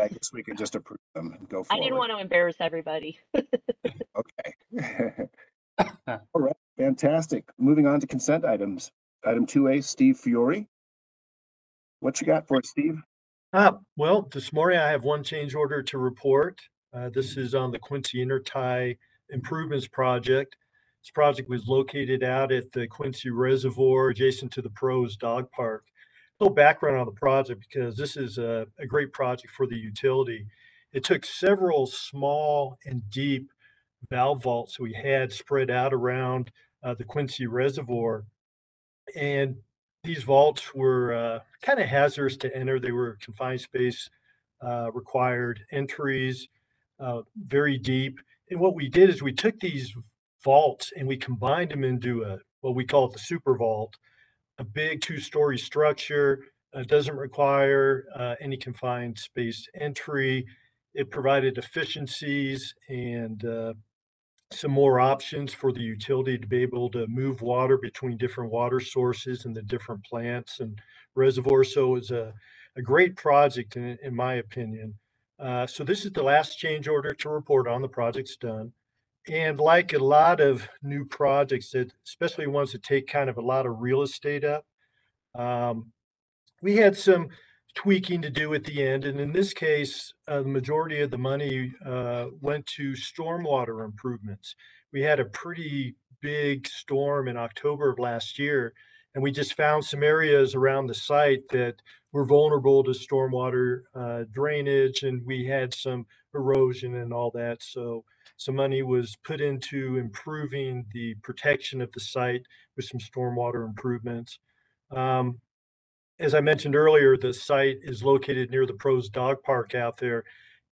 I guess we could just approve them and go for it. I forward. didn't want to embarrass everybody. Okay. All right, fantastic. Moving on to consent items. Item two A, Steve Fiore. What you got for us, Steve? Uh, well, this morning I have one change order to report. Uh, this is on the Quincy Intertie Improvements Project. This project was located out at the Quincy Reservoir adjacent to the Pros Dog Park. Little background on the project because this is a, a great project for the utility. It took several small and deep valve vaults we had spread out around uh, the Quincy Reservoir. And these vaults were uh, kind of hazardous to enter. They were confined space uh, required entries, uh, very deep. And what we did is we took these vaults and we combined them into a what we call it the super vault, a big two-story structure. Uh, doesn't require uh, any confined space entry. It provided efficiencies and uh, some more options for the utility to be able to move water between different water sources and the different plants and reservoirs. So it was a, a great project in, in my opinion. Uh, so this is the last change order to report on. The project's done. And like a lot of new projects that, especially ones that take kind of a lot of real estate up, um, we had some tweaking to do at the end. And in this case, uh, the majority of the money uh, went to stormwater improvements. We had a pretty big storm in October of last year, and we just found some areas around the site that were vulnerable to stormwater uh, drainage, and we had some erosion and all that. So some money was put into improving the protection of the site with some stormwater improvements. Um, as I mentioned earlier, the site is located near the Pros Dog Park out there.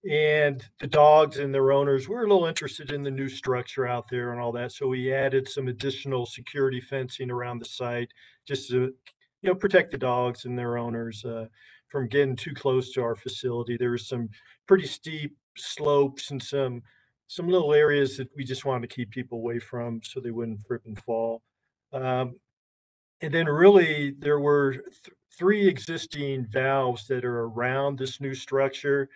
And the dogs and their owners were a little interested in the new structure out there and all that. So we added some additional security fencing around the site just to, you know, protect the dogs and their owners uh, from getting too close to our facility. There was some pretty steep slopes and some some little areas that we just wanted to keep people away from so they wouldn't trip and fall. Um, and then really there were th- three existing valves that are around this new structure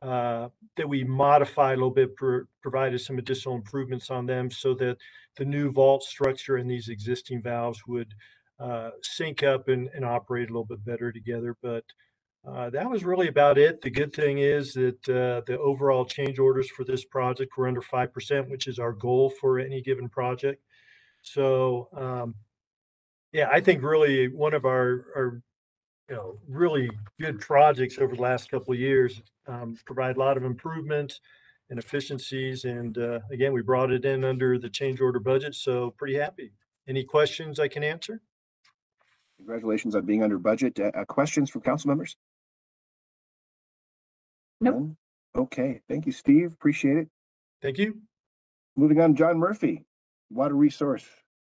uh, that we modified a little bit, pro- provided some additional improvements on them so that the new vault structure and these existing valves would uh, sync up and, and operate a little bit better together. But uh, that was really about it. The good thing is that uh, the overall change orders for this project were under 5%, which is our goal for any given project. So, um, yeah, I think really one of our, our you know, really good projects over the last couple of years. Um, provide a lot of improvements and efficiencies. And uh, again, we brought it in under the change order budget, so pretty happy. Any questions I can answer? Congratulations on being under budget. Uh, uh, questions from council members? Nope. Okay, thank you, Steve. Appreciate it. Thank you. Moving on, John Murphy, Water Resource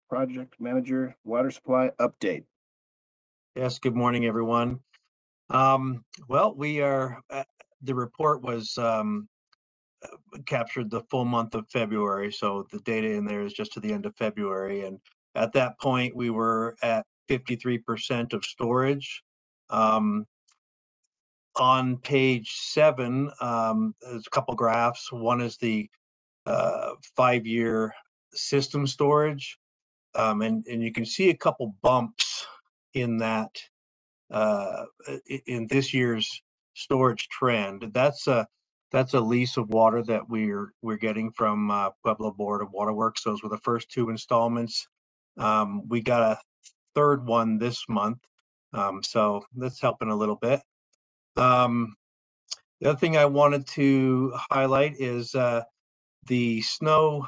Project Manager, Water Supply Update. Yes, good morning, everyone. Um, well, we are, uh, the report was, um, uh, captured the full month of February, so the data in there is just to the end of February. And at that point, we were at fifty-three percent of storage. Um, on page seven, um, there's a couple graphs. One is the, uh, five-year system storage. Um, and, and you can see a couple bumps in that uh, in this year's storage trend. That's a that's a lease of water that we're we're getting from uh, Pueblo Board of Waterworks. Those were the first two installments. Um, we got a third one this month, um, so that's helping a little bit. Um, the other thing I wanted to highlight is uh, the snow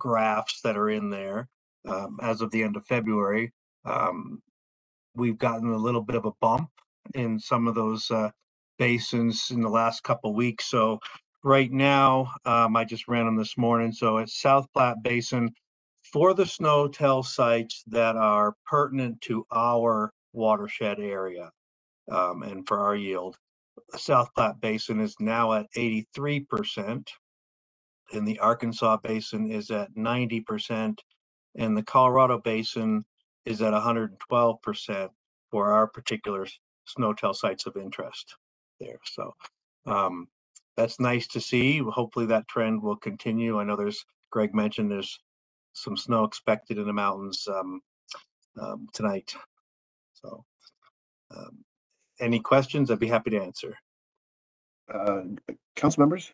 graphs that are in there um, as of the end of February. Um, we've gotten a little bit of a bump in some of those uh, basins in the last couple weeks. So right now, um, I just ran them this morning. So it's South Platte Basin for the SNOTEL sites that are pertinent to our watershed area um, and for our yield. South Platte Basin is now at 83%, and the Arkansas Basin is at 90%, and the Colorado Basin is at 112% for our particular s- SNOTEL sites of interest there. So um, that's nice to see. Hopefully that trend will continue. I know there's, Greg mentioned there's some snow expected in the mountains um, um, tonight. So, um, any questions? I'd be happy to answer. Uh, council members,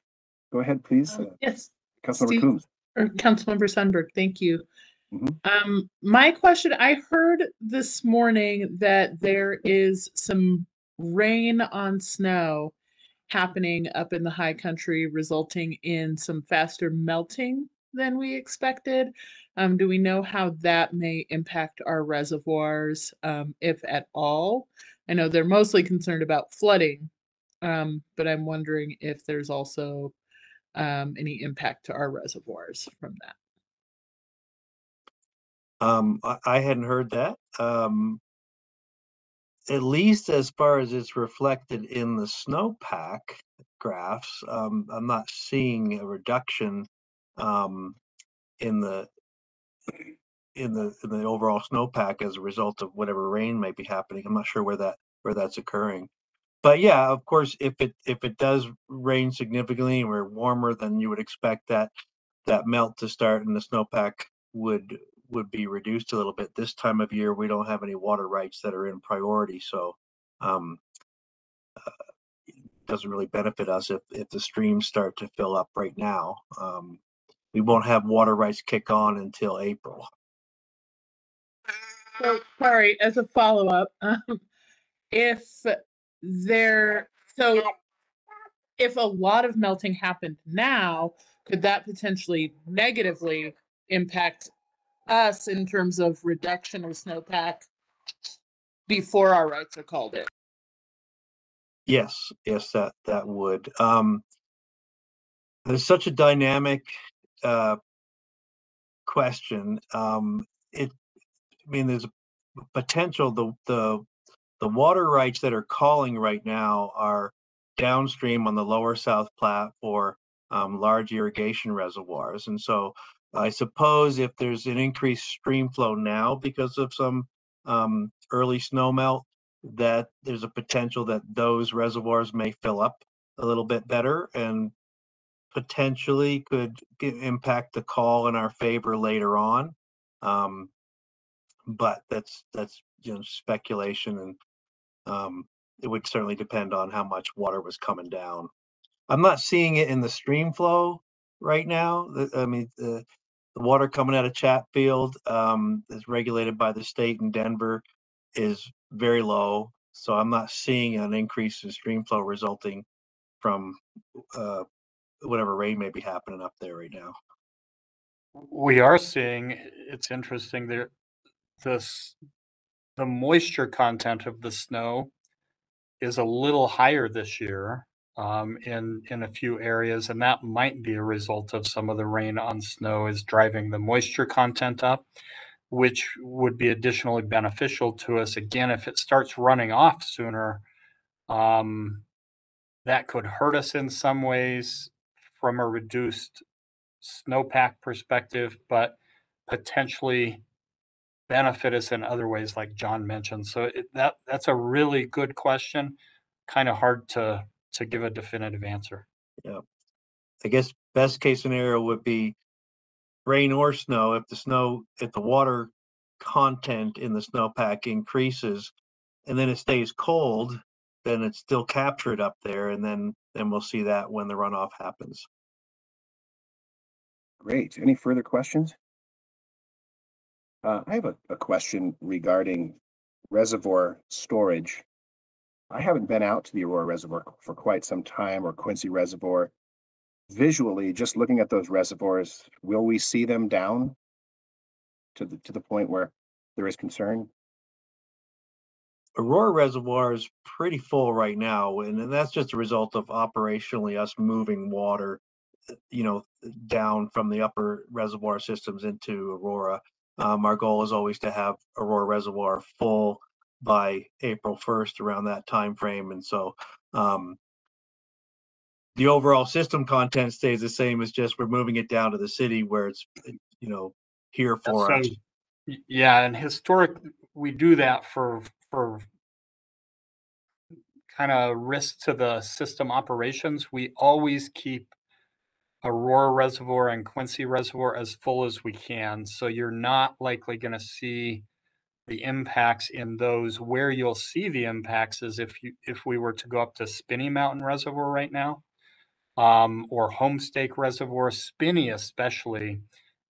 go ahead, please. Uh, Yes, Councilmember Steve? Coombs. or Councilmember Sundberg, thank you. Mhm. Um, my question, I heard this morning that there is some rain on snow happening up in the high country, resulting in some faster melting than we expected. Um, do we know how that may impact our reservoirs, um, if at all? I know they're mostly concerned about flooding, um, but I'm wondering if there's also um, any impact to our reservoirs from that. Um, I, hadn't heard that. Um, at least as far as it's reflected in the snowpack graphs, um, I'm not seeing a reduction um, in the in the in the overall snowpack as a result of whatever rain may be happening. I'm not sure where that where that's occurring. But yeah, of course, if it if it does rain significantly and we're warmer than you would expect that that melt to start and the snowpack would would be reduced a little bit. This time of year, we don't have any water rights that are in priority, so um, uh, it doesn't really benefit us if if the streams start to fill up right now. Um, we won't have water rights kick on until April. So, sorry, as a follow-up, um, if there, so if a lot of melting happened now, could that potentially negatively impact us in terms of reduction of snowpack before our rights are called in? Yes, yes, that that would. Um, there's such a dynamic uh, question. Um, it, I mean, there's a potential. The the the water rights that are calling right now are downstream on the lower South Platte for um, large irrigation reservoirs, and so I suppose if there's an increased stream flow now because of some um, early snow melt, that there's a potential that those reservoirs may fill up a little bit better and potentially could impact the call in our favor later on. Um, but that's that's you know speculation and um, it would certainly depend on how much water was coming down. I'm not seeing it in the stream flow right now. I mean, the, the water coming out of Chatfield um, is regulated by the state in Denver is very low. So I'm not seeing an increase in stream flow resulting from uh, whatever rain may be happening up there right now. We are seeing, it's interesting there, this, the moisture content of the snow is a little higher this year um, in, in a few areas, and that might be a result of some of the rain on snow is driving the moisture content up, which would be additionally beneficial to us. Again, if it starts running off sooner, um, that could hurt us in some ways from a reduced snowpack perspective, but potentially benefit us in other ways, like John mentioned. So it, that that's a really good question. Kind of hard to to give a definitive answer. Yeah, I guess best case scenario would be rain or snow. If the snow, if the water content in the snowpack increases and then it stays cold, then it's still captured up there and then, then we'll see that when the runoff happens. Great. Any further questions? Uh, I have a, a question regarding reservoir storage. I haven't been out to the Aurora Reservoir for quite some time or Quincy Reservoir. Visually, just looking at those reservoirs, will we see them down to the, to the point where there is concern? Aurora Reservoir is pretty full right now, and and that's just a result of operationally us moving water, you know, down from the upper reservoir systems into Aurora. Um, our goal is always to have Aurora Reservoir full by April first, around that time frame, and so um, the overall system content stays the same. It's just we're moving it down to the city where it's, you know, here for us. So, y- yeah, and historic, we do that for for kind of risk to the system operations, we always keep Aurora Reservoir and Quincy Reservoir as full as we can. So you're not likely going to see the impacts in those. Where you'll see the impacts is if you if we were to go up to Spinney Mountain Reservoir right now, um, or Homestake Reservoir, Spinney especially,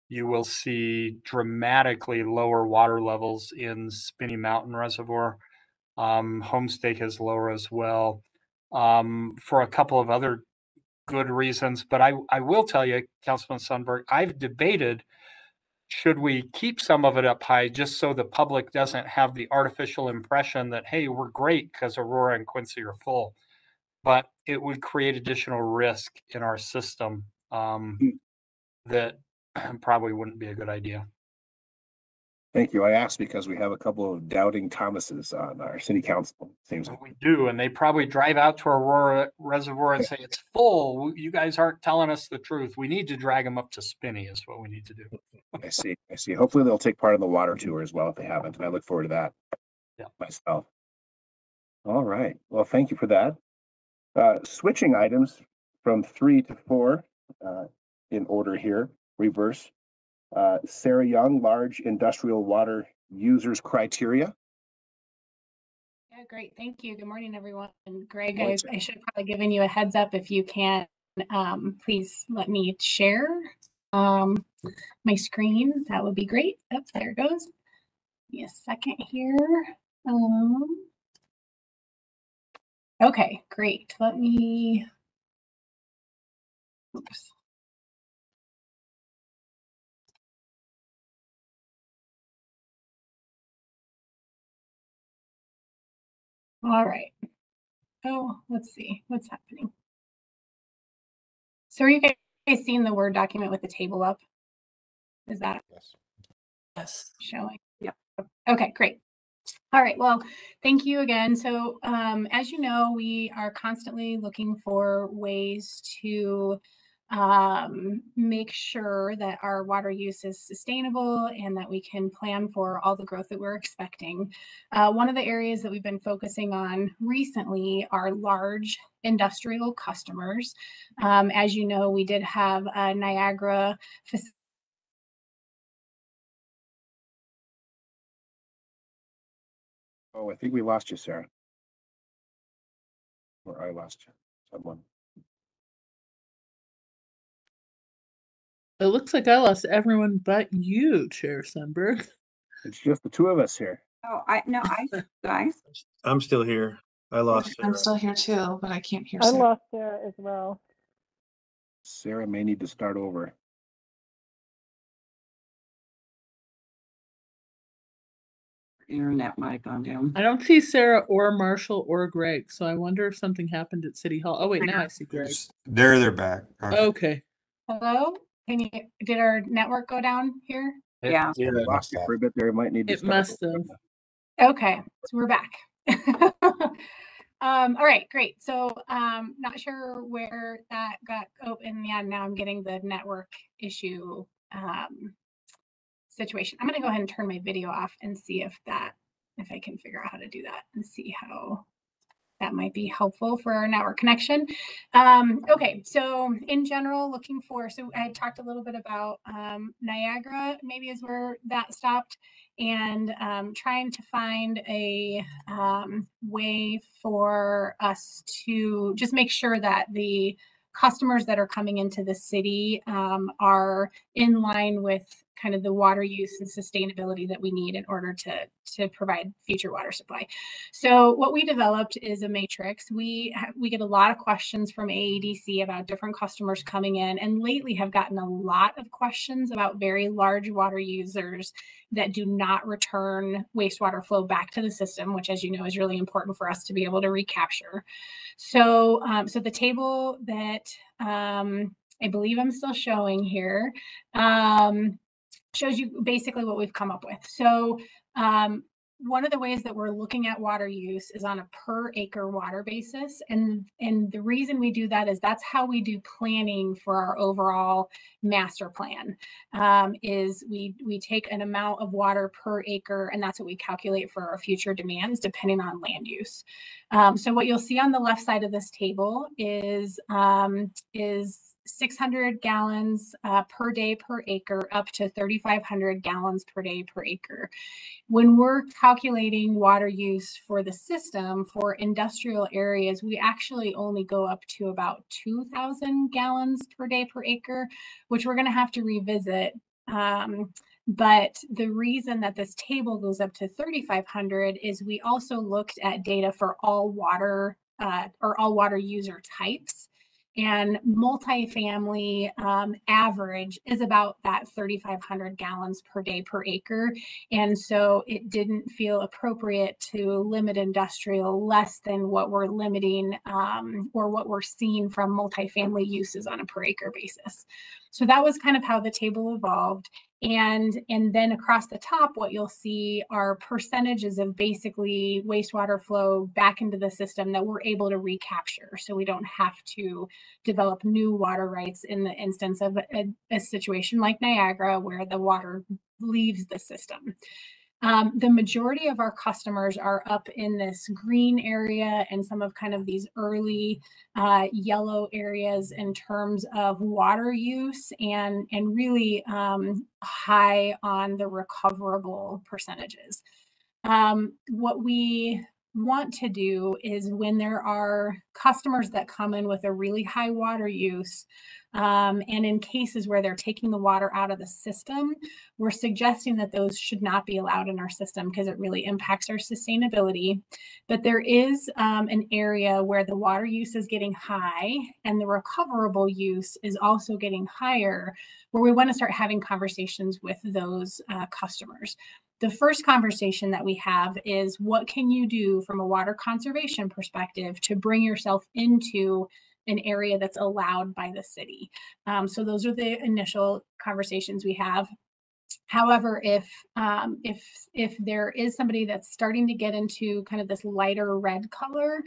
you will see dramatically lower water levels in Spinney Mountain Reservoir. Um, Homestake is lower as well um, for a couple of other good reasons. But I, I will tell you, Councilman Sundberg, I've debated should we keep some of it up high just so the public doesn't have the artificial impression that, hey, we're great because Aurora and Quincy are full. But it would create additional risk in our system um, Mm. that probably wouldn't be a good idea. Thank you. I asked because we have a couple of doubting Thomases on our city council. Seems We do, and they probably drive out to Aurora Reservoir and say, it's full. You guys aren't telling us the truth. We need to drag them up to Spinney is what we need to do. I see, I see. Hopefully they'll take part in the water tour as well if they haven't, and I look forward to that. Yeah. Myself. All right, well, thank you for that. Uh, switching items from three to four, uh, in order here, reverse. Uh, Sarah Young, large industrial water users criteria. Yeah, great. Thank you. Good morning, everyone. And Greg, I, I should have probably given you a heads up if you can. Um, please let me share um, my screen. That would be great. Oops, there it goes. Give me a second here. Um, okay, great. Let me. Oops. All right. Oh, let's see, what's happening? So are you guys seeing the Word document with the table up? Is that Yes. yes. showing? Yep. Okay, great. All right, well, thank you again. So um, as you know, we are constantly looking for ways to um, make sure that our water use is sustainable and that we can plan for all the growth that we're expecting. Uh, one of the areas that we've been focusing on recently are large industrial customers. Um, as you know, we did have a Niagara facility Oh, I think we lost you, Sarah. Or I lost you, someone. It looks like I lost everyone but you, Chair Sundberg. It's just the two of us here. Oh, I, no, I, guys, I'm still here. I lost I'm still here too, but I can't hear I Sarah. lost Sarah as well. Sarah may need to start over. internet might have gone down. I don't see Sarah or Marshall or Greg, so I wonder if something happened at City Hall. Oh wait, now I see Greg. There, they're back. Okay. Okay. Hello? Can you, did our network go down here? It Yeah. did. Lost you for a bit there. Might need to. It start must over. have. Okay, so we're back. Um, all right, great. So, um, not sure where that got open. Yeah, now I'm getting the network issue, um, situation. I'm gonna go ahead and turn my video off and see if that, if I can figure out how to do that and see how that might be helpful for our network connection. Um, okay, so in general, looking for, so I talked a little bit about, um, Niagara, maybe is where that stopped and um, trying to find a um, way for us to just make sure that the customers that are coming into the city um, are in line with kind of the water use and sustainability that we need in order to to provide future water supply. So what we developed is a matrix. We we get a lot of questions from AEDC about different customers coming in, and lately have gotten a lot of questions about very large water users that do not return wastewater flow back to the system, which, as you know, is really important for us to be able to recapture. So, um, so the table that um, I believe I'm still showing here um, shows you basically what we've come up with. So, um, one of the ways that we're looking at water use is on a per acre water basis. And, and the reason we do that is that's how we do planning for our overall master plan. Um, is we, we take an amount of water per acre and that's what we calculate for our future demands depending on land use. Um, so what you'll see on the left side of this table is, um, is 600 gallons uh, per day per acre up to 3,500 gallons per day per acre. When we're calculating water use for the system for industrial areas, we actually only go up to about 2,000 gallons per day per acre, which we're going to have to revisit. Um, but the reason that this table goes up to 3,500 is we also looked at data for all water uh, or all water user types and multifamily um, average is about that 3,500 gallons per day per acre. And so it didn't feel appropriate to limit industrial less than what we're limiting um, or what we're seeing from multifamily uses on a per acre basis. So that was kind of how the table evolved. And, and then across the top, what you'll see are percentages of basically wastewater flow back into the system that we're able to recapture. So we don't have to develop new water rights in the instance of a, a situation like Niagara where the water leaves the system. Um, the majority of our customers are up in this green area and some of kind of these early uh, yellow areas in terms of water use and, and really um, high on the recoverable percentages. Um, what we want to do is when there are customers that come in with a really high water use, um, and in cases where they're taking the water out of the system, we're suggesting that those should not be allowed in our system because it really impacts our sustainability. But there is um, an area where the water use is getting high and the recoverable use is also getting higher, where we want to start having conversations with those uh, customers. The first conversation that we have is what can you do from a water conservation perspective to bring yourself into an area that's allowed by the city. Um, so those are the initial conversations we have. However, if um, if if there is somebody that's starting to get into kind of this lighter red color,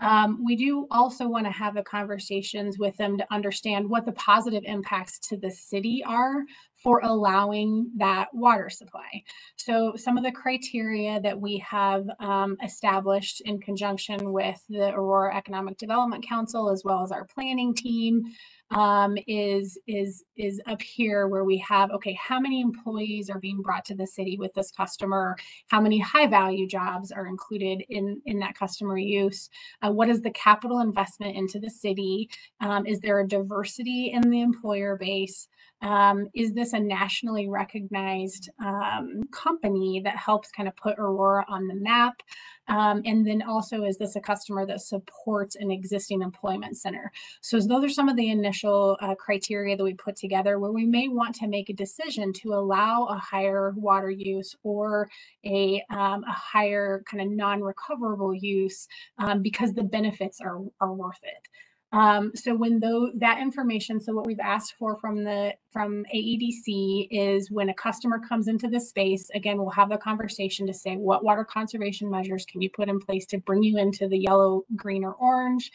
um, we do also want to have the conversations with them to understand what the positive impacts to the city are for allowing that water supply. So some of the criteria that we have um, established in conjunction with the Aurora Economic Development Council, as well as our planning team, um, is is is up here where we have okay how many employees are being brought to the city with this customer? How many high value jobs are included in in that customer use? Uh, what is the capital investment into the city? Um, is there a diversity in the employer base? Um, is this a nationally recognized um, company that helps kind of put Aurora on the map? Um, and then also, is this a customer that supports an existing employment center? So those are some of the initial uh, criteria that we put together where we may want to make a decision to allow a higher water use or a, um, a higher kind of non-recoverable use um, because the benefits are, are worth it. Um, so when though that information, so what we've asked for from the from AEDC is when a customer comes into the space, again, we'll have a conversation to say what water conservation measures can you put in place to bring you into the yellow, green, or orange.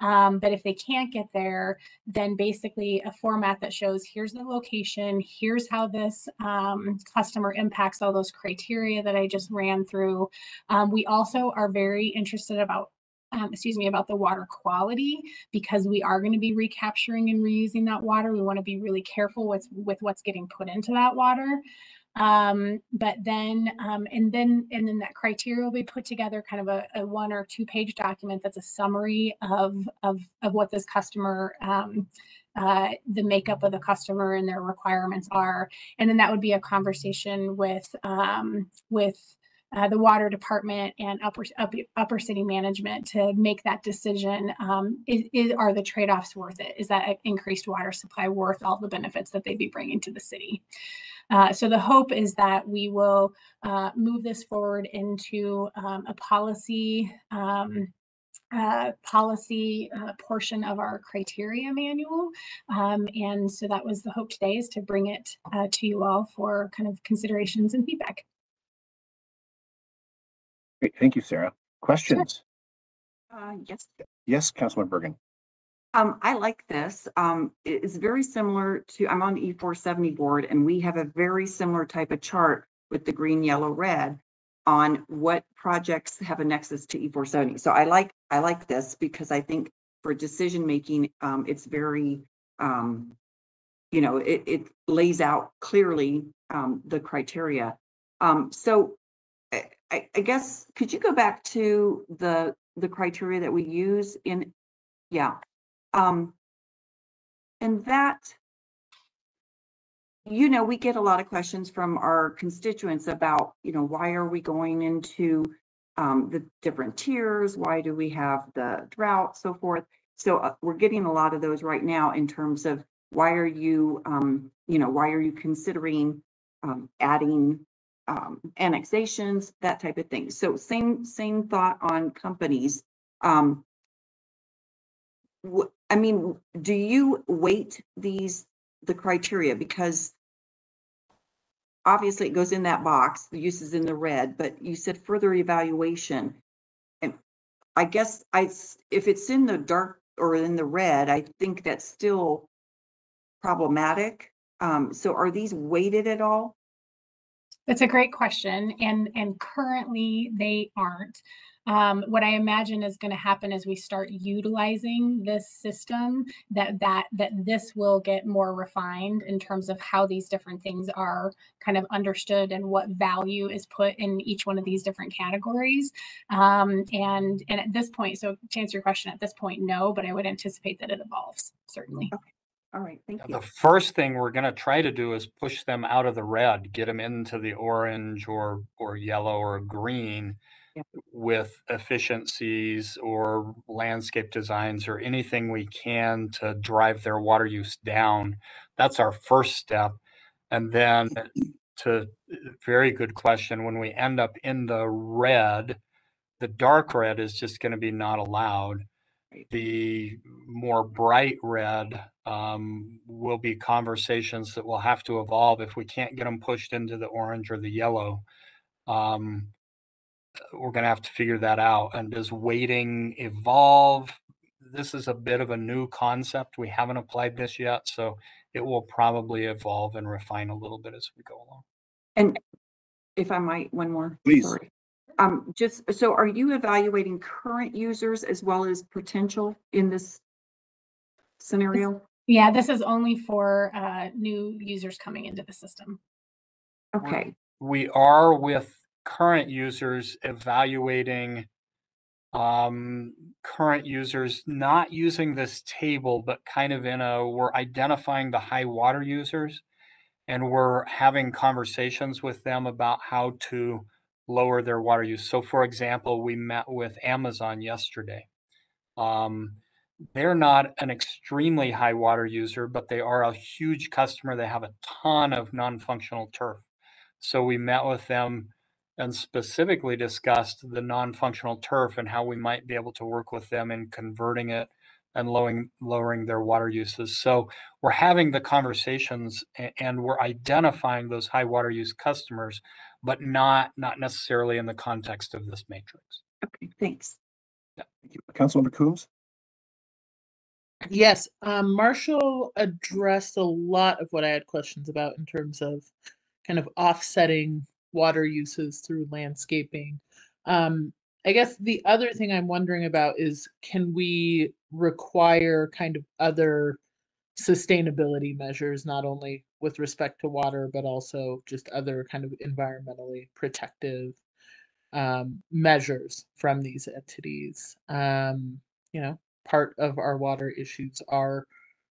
Um, but if they can't get there, then basically a format that shows here's the location, here's how this um, customer impacts all those criteria that I just ran through. Um, we also are very interested about um, excuse me, about the water quality because we are going to be recapturing and reusing that water. We want to be really careful with with what's getting put into that water. Um, but then, um, and then, and then that criteria will be put together kind of a, a one or two page document that's a summary of of of what this customer. Um, uh, the makeup of the customer and their requirements are, and then that would be a conversation with um, with uh, the water department and upper, upper, upper city management to make that decision. Um, is, is, are the trade-offs worth it? Is that increased water supply worth all the benefits that they'd be bringing to the city? Uh, so the hope is that we will uh, move this forward into um, a policy um, uh, policy uh, portion of our criteria manual. Um, and so that was the hope today is to bring it uh, to you all for kind of considerations and feedback. Great, thank you, Sarah. Questions? Uh, yes. Yes, Councilman Bergan. Um, I like this. Um, it is very similar to, I'm on the E four seventy board and we have a very similar type of chart with the green, yellow, red on what projects have a nexus to E four seventy. So I like, I like this because I think for decision making, um, it's very, um, you know, it, it lays out clearly, um, the criteria. Um, so I, I, guess, could you go back to the, the criteria that we use in, yeah. Um, and that, you know, we get a lot of questions from our constituents about, you know, why are we going into um, the different tiers? Why do we have the drought, so forth? So uh, we're getting a lot of those right now in terms of why are you, um, you know, why are you considering um, adding um, annexations, that type of thing. So same, same thought on companies. Um, I mean, do you weight these, the criteria? Because obviously it goes in that box, the use is in the red, but you said further evaluation. And I guess I, if it's in the dark or in the red, I think that's still problematic. Um, so are these weighted at all? That's a great question, and and currently they aren't. Um, what I imagine is going to happen as we start utilizing this system, that that that this will get more refined in terms of how these different things are kind of understood and what value is put in each one of these different categories. Um, and and at this point, so to answer your question, at this point, no, but I would anticipate that it evolves certainly. All right, thank you. The first thing we're gonna try to do is push them out of the red, get them into the orange or, or yellow or green Yeah. with efficiencies or landscape designs or anything we can to drive their water use down. That's our first step. And then to, very good question, when we end up in the red, the dark red is just gonna be not allowed. Right. The more bright red um, will be conversations that will have to evolve if we can't get them pushed into the orange or the yellow. Um, we're going to have to figure that out. And does weighting evolve? This is a bit of a new concept. We haven't applied this yet, so it will probably evolve and refine a little bit as we go along. And if I might, one more. Please. sorry. Um, just, so are you evaluating current users as well as potential in this scenario? Yeah, this is only for uh, new users coming into the system. Okay, we are with current users evaluating um, current users not using this table, but kind of in a, we're identifying the high water users and we're having conversations with them about how to lower their water use. So for example, we met with Amazon yesterday. Um, they're not an extremely high water user, but they are a huge customer. They have a ton of non-functional turf. So we met with them and specifically discussed the non-functional turf and how we might be able to work with them in converting it and lowering lowering their water uses. So we're having the conversations and we're identifying those high water use customers, but not not necessarily in the context of this matrix. okay, thanks. Thank you. Councilmember Coombs? Yes, um, Marshall addressed a lot of what I had questions about in terms of kind of offsetting water uses through landscaping. Um, I guess the other thing I'm wondering about is can we require kind of other sustainability measures, not only with respect to water, but also just other kind of environmentally protective um, measures from these entities. Um, you know, part of our water issues are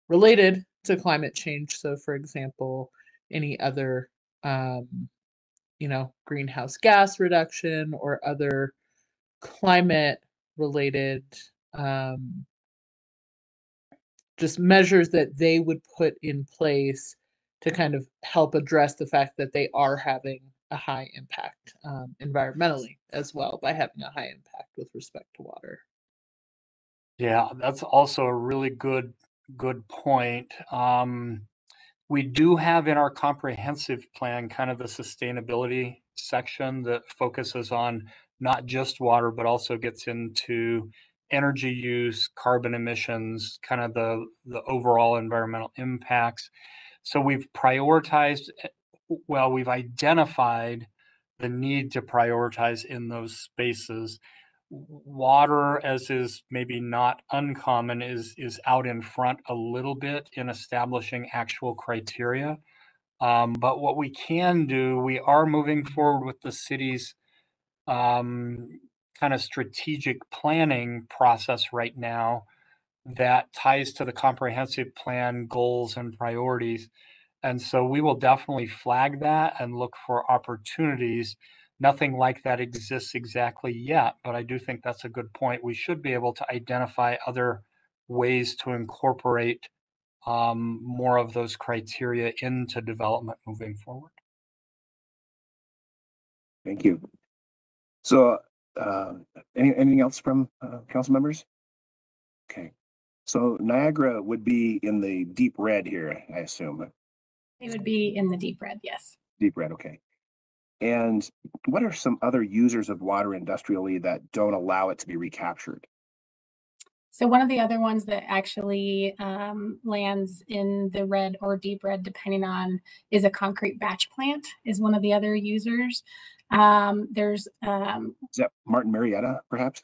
related to climate change. So, for example, any other, um, you know, greenhouse gas reduction or other climate related um, just measures that they would put in place to kind of help address the fact that they are having a high impact um, environmentally as well by having a high impact with respect to water. Yeah, that's also a really good good point. Um, we do have in our comprehensive plan kind of the sustainability section that focuses on not just water, but also gets into energy use, carbon emissions, kind of the, the overall environmental impacts. So we've prioritized, eh, well, we've identified the need to prioritize in those spaces. Water, as is maybe not uncommon, is is out in front a little bit in establishing actual criteria. Um, but what we can do, we are moving forward with the city's um, kind of strategic planning process right now that ties to the comprehensive plan goals and priorities. And so we will definitely flag that and look for opportunities. Nothing like that exists exactly yet, but I do think that's a good point. We should be able to identify other ways to incorporate um, more of those criteria into development moving forward. Thank you. So, uh, any, anything else from, uh, council members? Okay, so Niagara would be in the deep red here, I assume, It would be in the deep red, yes. deep red, okay. And what are some other users of water industrially that don't allow it to be recaptured? So one of the other ones that actually um, lands in the red or deep red, depending on, is a concrete batch plant. Is one of the other users. Um, there's, um, Is that Martin Marietta, perhaps?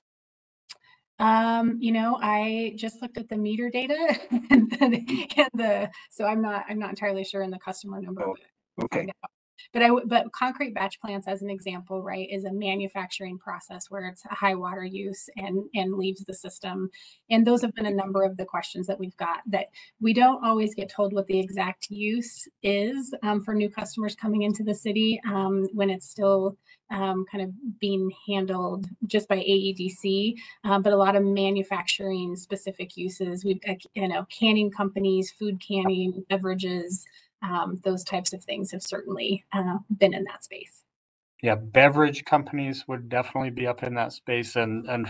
um, you know, I just looked at the meter data and the, and the so I'm not I'm not entirely sure in the customer number. Oh, Okay. But I but concrete batch plants as an example, right, is a manufacturing process where it's a high water use and, and leaves the system. And those have been a number of the questions that we've got that we don't always get told what the exact use is um, for new customers coming into the city um, when it's still um, kind of being handled just by AEDC, uh, but a lot of manufacturing specific uses. We've, you know, canning companies, food canning, beverages, um, those types of things have certainly uh, been in that space. Yeah, beverage companies would definitely be up in that space and, and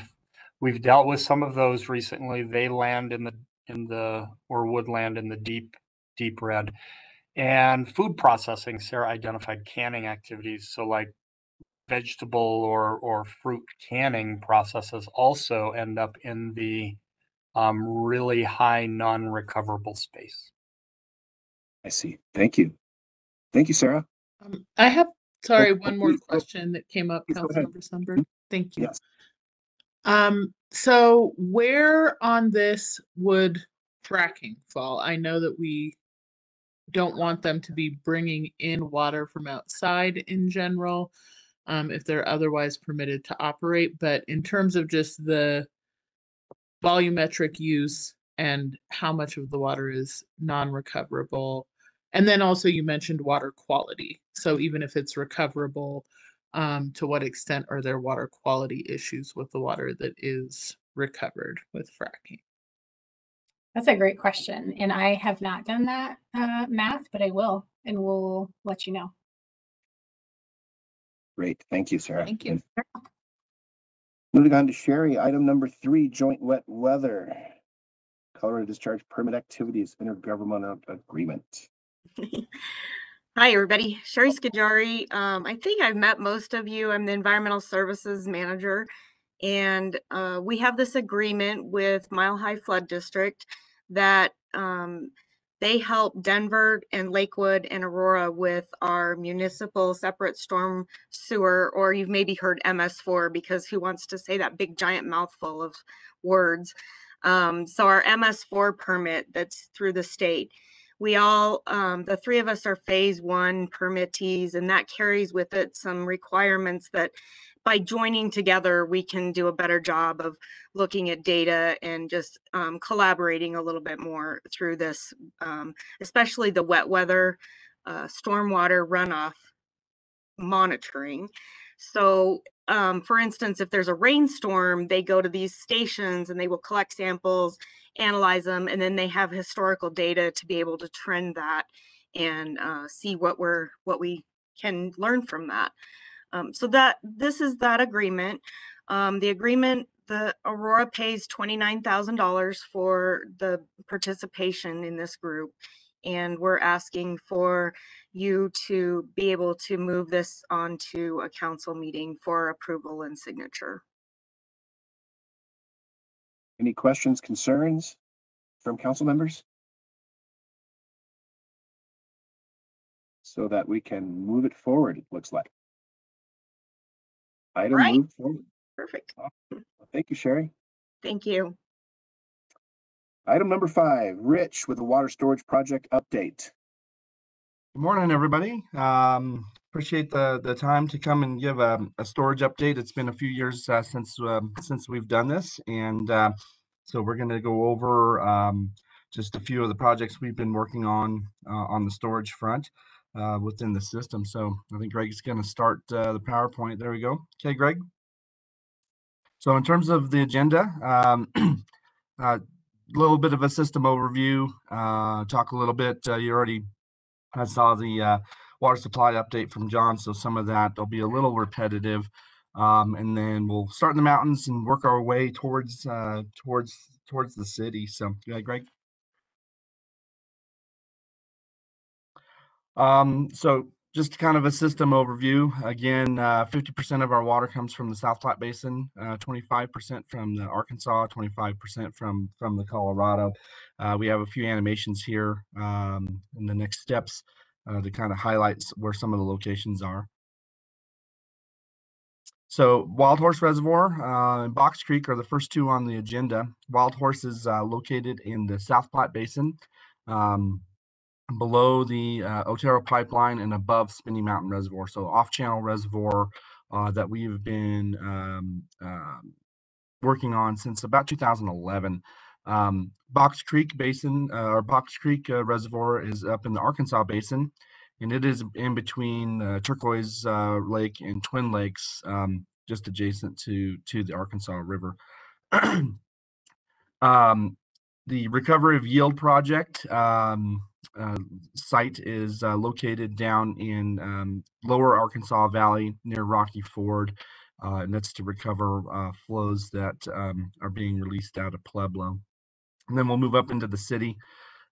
we've dealt with some of those recently. They land in the, in the, or would land in the deep, deep red. And food processing, Sarah identified canning activities. So like vegetable or, or fruit canning processes also end up in the um, really high non-recoverable space. I see. Thank you. Thank you, Sarah. Um, I have, sorry, one more oh, question that came up, please go ahead. Councilmember Sundberg. Mhm. Thank you. Yes. Um, so where on this would fracking fall? I know that we don't want them to be bringing in water from outside in general, um, if they're otherwise permitted to operate, but in terms of just the volumetric use and how much of the water is non-recoverable. And then also you mentioned water quality. So even if it's recoverable, um, to what extent are there water quality issues with the water that is recovered with fracking? That's a great question. And I have not done that uh, math, but I will, and we'll let you know. Great. Thank you, Sarah. Thank you. And Moving on to Sherry, item number three, joint wet weather. Colorado discharge permit activities intergovernmental agreement. Hi, everybody. Sherry Skajari. Um, I think I've met most of you. I'm the Environmental Services Manager. And uh, we have this agreement with Mile High Flood District that um, they help Denver and Lakewood and Aurora with our municipal separate storm sewer, or you've maybe heard MS4 because who wants to say that big giant mouthful of words? Um, so our MS4 permit that's through the state we all um, the three of us are phase one permittees and that carries with it some requirements that by joining together we can do a better job of looking at data and just um, collaborating a little bit more through this um, especially the wet weather uh, stormwater runoff monitoring. So um, for instance, if there's a rainstorm, they go to these stations and they will collect samples, analyze them, and then they have historical data to be able to trend that and uh, see what we're what we can learn from that. Um, so that this is that agreement. Um, the agreement, the Aurora pays twenty nine thousand dollars for the participation in this group, And we're asking for you to be able to move this onto a council meeting for approval and signature. Any questions, concerns from council members? So that we can move it forward, it looks like. Item Right. moved forward. Perfect. Thank you, Sherry. Thank you. Item number five, Rich with the water storage project update. Good morning, everybody. Um, appreciate the, the time to come and give a, a storage update. It's been a few years, uh, since, um, since we've done this. And, uh, so we're gonna go over, um, just a few of the projects we've been working on, uh, on the storage front, uh, within the system. So I think Greg's gonna start, uh, the PowerPoint. There we go. Okay, Greg? So in terms of the agenda, um, little bit of a system overview, uh, talk a little bit, uh, you already I saw the uh, water supply update from John, so some of that will be a little repetitive. Um, and then we'll start in the mountains and work our way towards uh, towards towards the city. So, yeah, Greg. Um, so just kind of a system overview. Again, uh, 50% of our water comes from the South Platte Basin, uh, 25% from the Arkansas, 25% from from the Colorado. Uh, we have a few animations here um, in the next steps uh, to kind of highlight where some of the locations are. So Wild Horse Reservoir uh, and Box Creek are the first two on the agenda. Wild Horse is uh, located in the South Platte Basin, um, below the uh, Otero Pipeline and above Spinney Mountain Reservoir. So off-channel reservoir uh, that we've been um, um, working on since about 2011. Um, Box Creek Basin uh, or Box Creek uh, Reservoir is up in the Arkansas Basin, and it is in between uh, Turquoise uh, Lake and Twin Lakes, um, just adjacent to to the Arkansas River. um, the Recovery of Yield Project um, uh, site is uh, located down in um, Lower Arkansas Valley near Rocky Ford, uh, and that's to recover uh, flows that um, are being released out of Pueblo. And then we'll move up into the city,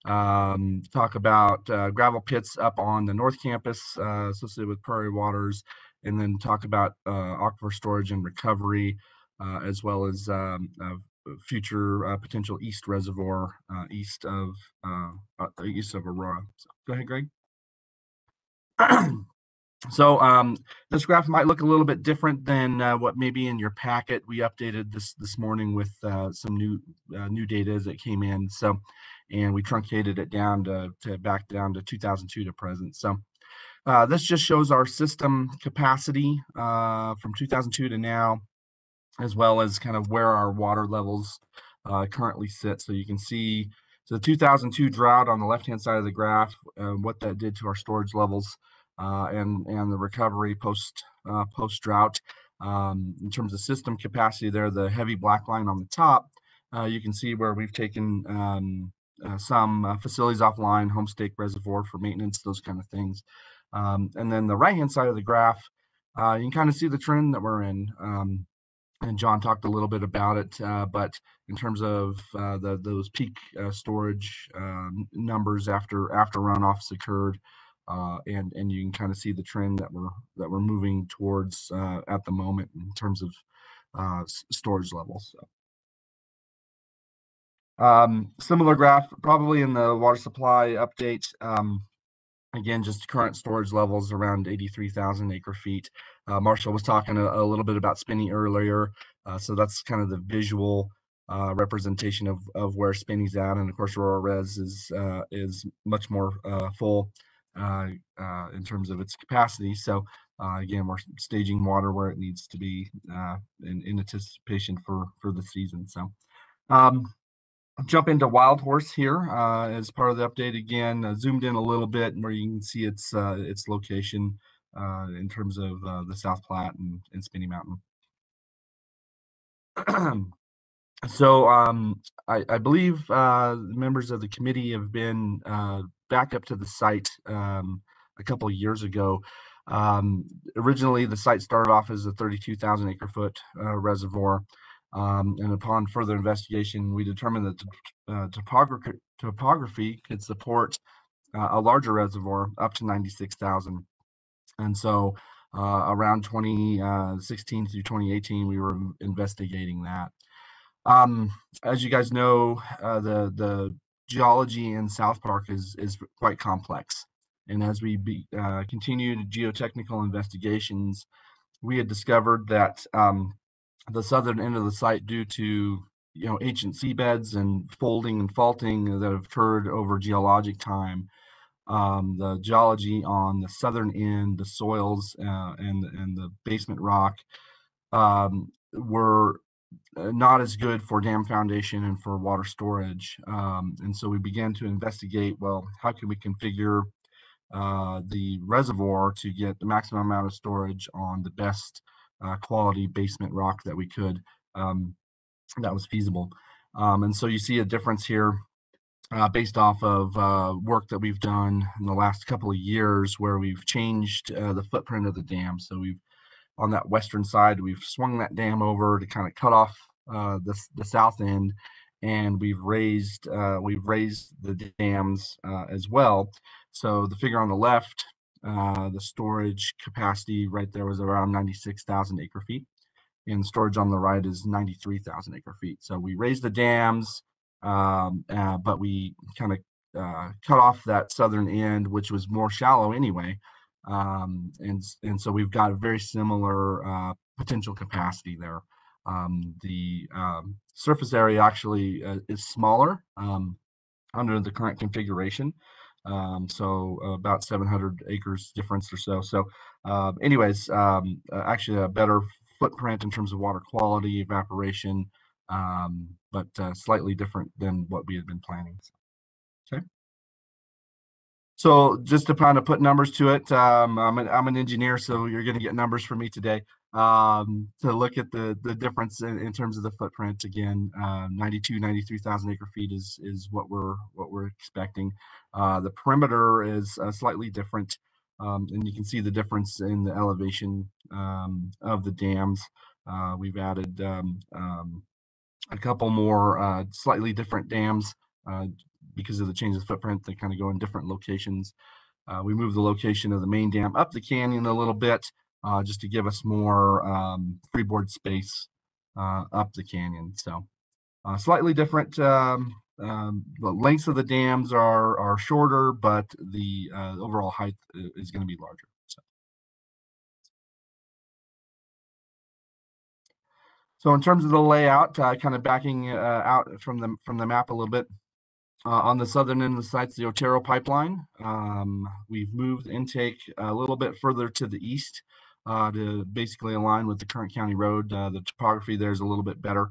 um, talk about uh, gravel pits up on the North Campus uh, associated with Prairie Waters, and then talk about aquifer storage and recovery, as well as um, future uh, potential east reservoir uh, east of uh, uh, east of Aurora. So, go ahead, Greg. So um, this graph might look a little bit different than uh, what maybe in your packet. We updated this this morning with uh, some new new data as it came in. So, and we truncated it down to, to back down to 2002 to present. So this just shows our system capacity from 2002 to now, as well as kind of where our water levels uh, currently sit. So you can see so the 2002 drought on the left hand side of the graph, uh, what that did to our storage levels uh, and and the recovery post uh, post drought. Um, in terms of system capacity, there, the heavy black line on the top, uh, you can see where we've taken um, uh, some facilities offline, Homestake Reservoir for maintenance, those kind of things. Um, and then the right hand side of the graph, you can kind of see the trend that we're in. And John talked a little bit about it, uh, but in terms of uh, the those peak uh, storage um, numbers after after runoffs occurred, uh, and and you can kind of see the trend that we're that we're moving towards uh, at the moment in terms of uh, storage levels. So. Um, similar graph, probably in the water supply update. Um, again, just current storage levels around 83,000 acre feet. Uh, Marshall was talking a, a little bit about Spinney earlier, uh, so that's kind of the visual uh, representation of of where Spinney's at, and of course, Aurora Res is uh, is much more uh, full uh, uh, in terms of its capacity. So uh, again, we're staging water where it needs to be uh, in, in anticipation for for the season. So um, jump into Wild Horse here uh, as part of the update again. Uh, zoomed in a little bit where you can see its uh, its location uh, in terms of uh, the South Platte and, and Spinney Mountain. so um, I, I believe uh, members of the committee have been back up to the site um, a couple of years ago. Um, originally, the site started off as a 32,000 acre foot reservoir. Um, and upon further investigation, we determined that uh, topography, topography could support uh, a larger reservoir up to 96,000. And so uh, around 2016 through 2018, we were investigating that. Um, as you guys know, uh, the the geology in South Park is is quite complex, and as we be, uh, continued geotechnical investigations, we had discovered that um, the southern end of the site, due to you know ancient seabeds and folding and faulting that have occurred over geologic time, um, the geology on the southern end, the soils uh, and and the basement rock um, were uh, not as good for dam foundation and for water storage. Um, and so we began to investigate, well, how can we configure uh, the reservoir to get the maximum amount of storage on the best uh, quality basement rock that we could um, that was feasible. Um, and so you see a difference here uh, based off of uh, work that we've done in the last couple of years where we've changed uh, the footprint of the dam. So we've on that western side, we've swung that dam over to kind of cut off uh, the, the south end and we've raised uh, we've raised the dams uh, as well. So the figure on the left, uh, the storage capacity right there was around 96,000 acre feet, and storage on the right is 93,000 acre feet. So we raised the dams, um, uh, but we kind of uh, cut off that southern end, which was more shallow anyway. Um, and and so we've got a very similar uh, potential capacity there. Um, the um, surface area actually uh, is smaller um, under the current configuration. Um, so about 700 acres difference or so. So uh, anyways, um, uh, actually a better footprint in terms of water quality, evaporation, um, but uh, slightly different than what we had been planning. Okay. So just to kind of put numbers to it, um, I'm, an, I'm an engineer, so you're going to get numbers from me today um, to look at the the difference in, in terms of the footprint. Again, uh, 92, 93,000 acre feet is is what we're what we're expecting. Uh, the perimeter is uh, slightly different, um, and you can see the difference in the elevation um, of the dams. Uh, we've added um, um, a couple more uh, slightly different dams uh, because of the change of footprint, they kind of go in different locations. Uh, we moved the location of the main dam up the canyon a little bit uh, just to give us more um, freeboard space uh, up the canyon. So uh, slightly different. Um, um, the lengths of the dams are are shorter, but the uh, overall height is going to be larger. So. So in terms of the layout, uh, kind of backing uh, out from the from the map a little bit, uh, on the southern end of the site's the Otero pipeline. Um, we've moved intake a little bit further to the east uh, to basically align with the current county road. Uh, the topography there is a little bit better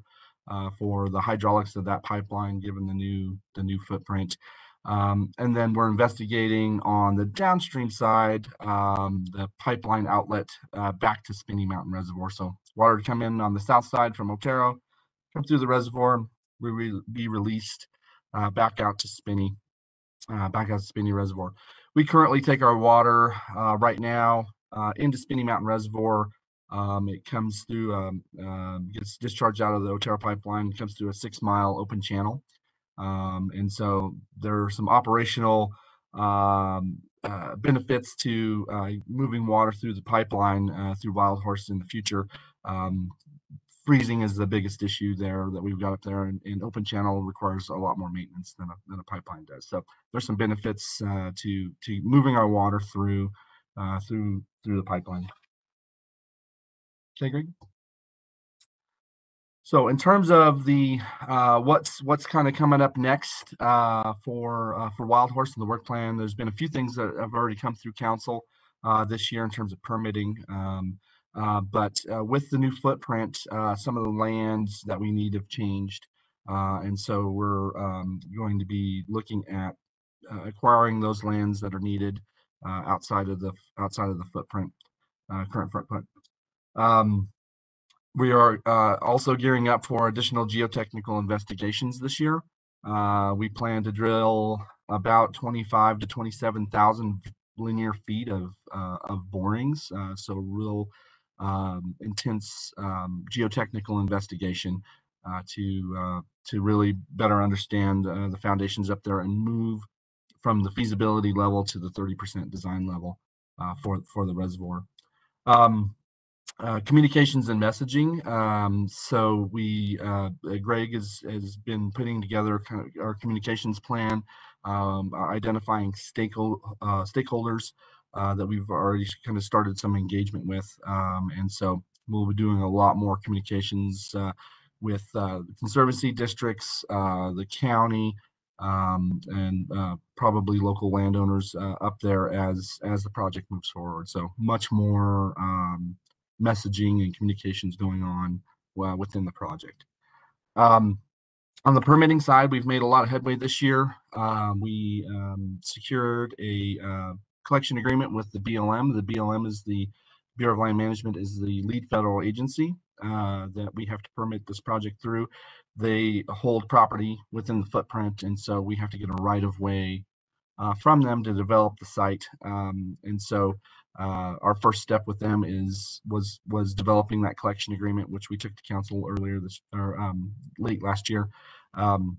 uh, for the hydraulics of that pipeline, given the new the new footprint. Um, and then we're investigating on the downstream side um, the pipeline outlet uh, back to Spinney Mountain Reservoir. So water to come in on the south side from Otero, come through the reservoir, re be released uh, back out to Spinney, uh, back out to Spinney Reservoir. We currently take our water right now uh, into Spinney Mountain Reservoir. Um, it comes through, um, uh, gets discharged out of the Otero pipeline, comes through a six mile open channel. Um, and so there are some operational um, uh, benefits to uh, moving water through the pipeline uh, through Wild Horse in the future. Um, freezing is the biggest issue there that we've got up there, and, and, open channel requires a lot more maintenance than a, than a pipeline does. So there's some benefits uh, to to moving our water through uh, through through the pipeline. Okay, Greg. So in terms of the uh, what's what's kind of coming up next uh, for uh, for Wild Horse and the work plan, there's been a few things that have already come through council uh, this year in terms of permitting. Um, uh, but uh, with the new footprint, some of the lands that we need have changed, and so we're um, going to be looking at acquiring those lands that are needed uh, outside of the outside of the footprint, uh, current footprint. Um, we are uh, also gearing up for additional geotechnical investigations this year. Uh, we plan to drill about 25 to 27,000 linear feet of uh, of borings, uh, so real um, intense um, geotechnical investigation to to really better understand the foundations up there and move from the feasibility level to the thirty percent design level uh, for for the reservoir. Um, uh, communications and messaging. Um, so we, uh, Greg has, has been putting together kind of our communications plan, um, identifying stakehold, uh, stakeholders uh, that we've already kind of started some engagement with. Um, and so we'll be doing a lot more communications uh, with uh, conservancy districts, uh, the county, um, and uh, probably local landowners uh, up there as as the project moves forward. So much more um, messaging and communications going on uh, within the project. Um, on the permitting side, we've made a lot of headway this year. Uh, we um, secured a uh, collection agreement with the BLM. The BLM is the Bureau of Land Management is the lead federal agency uh, that we have to permit this project through. They hold property within the footprint, and so we have to get a right of way uh, from them to develop the site. Um, and so uh, our first step with them is was was developing that collection agreement, which we took to council earlier this or um, late last year. Um,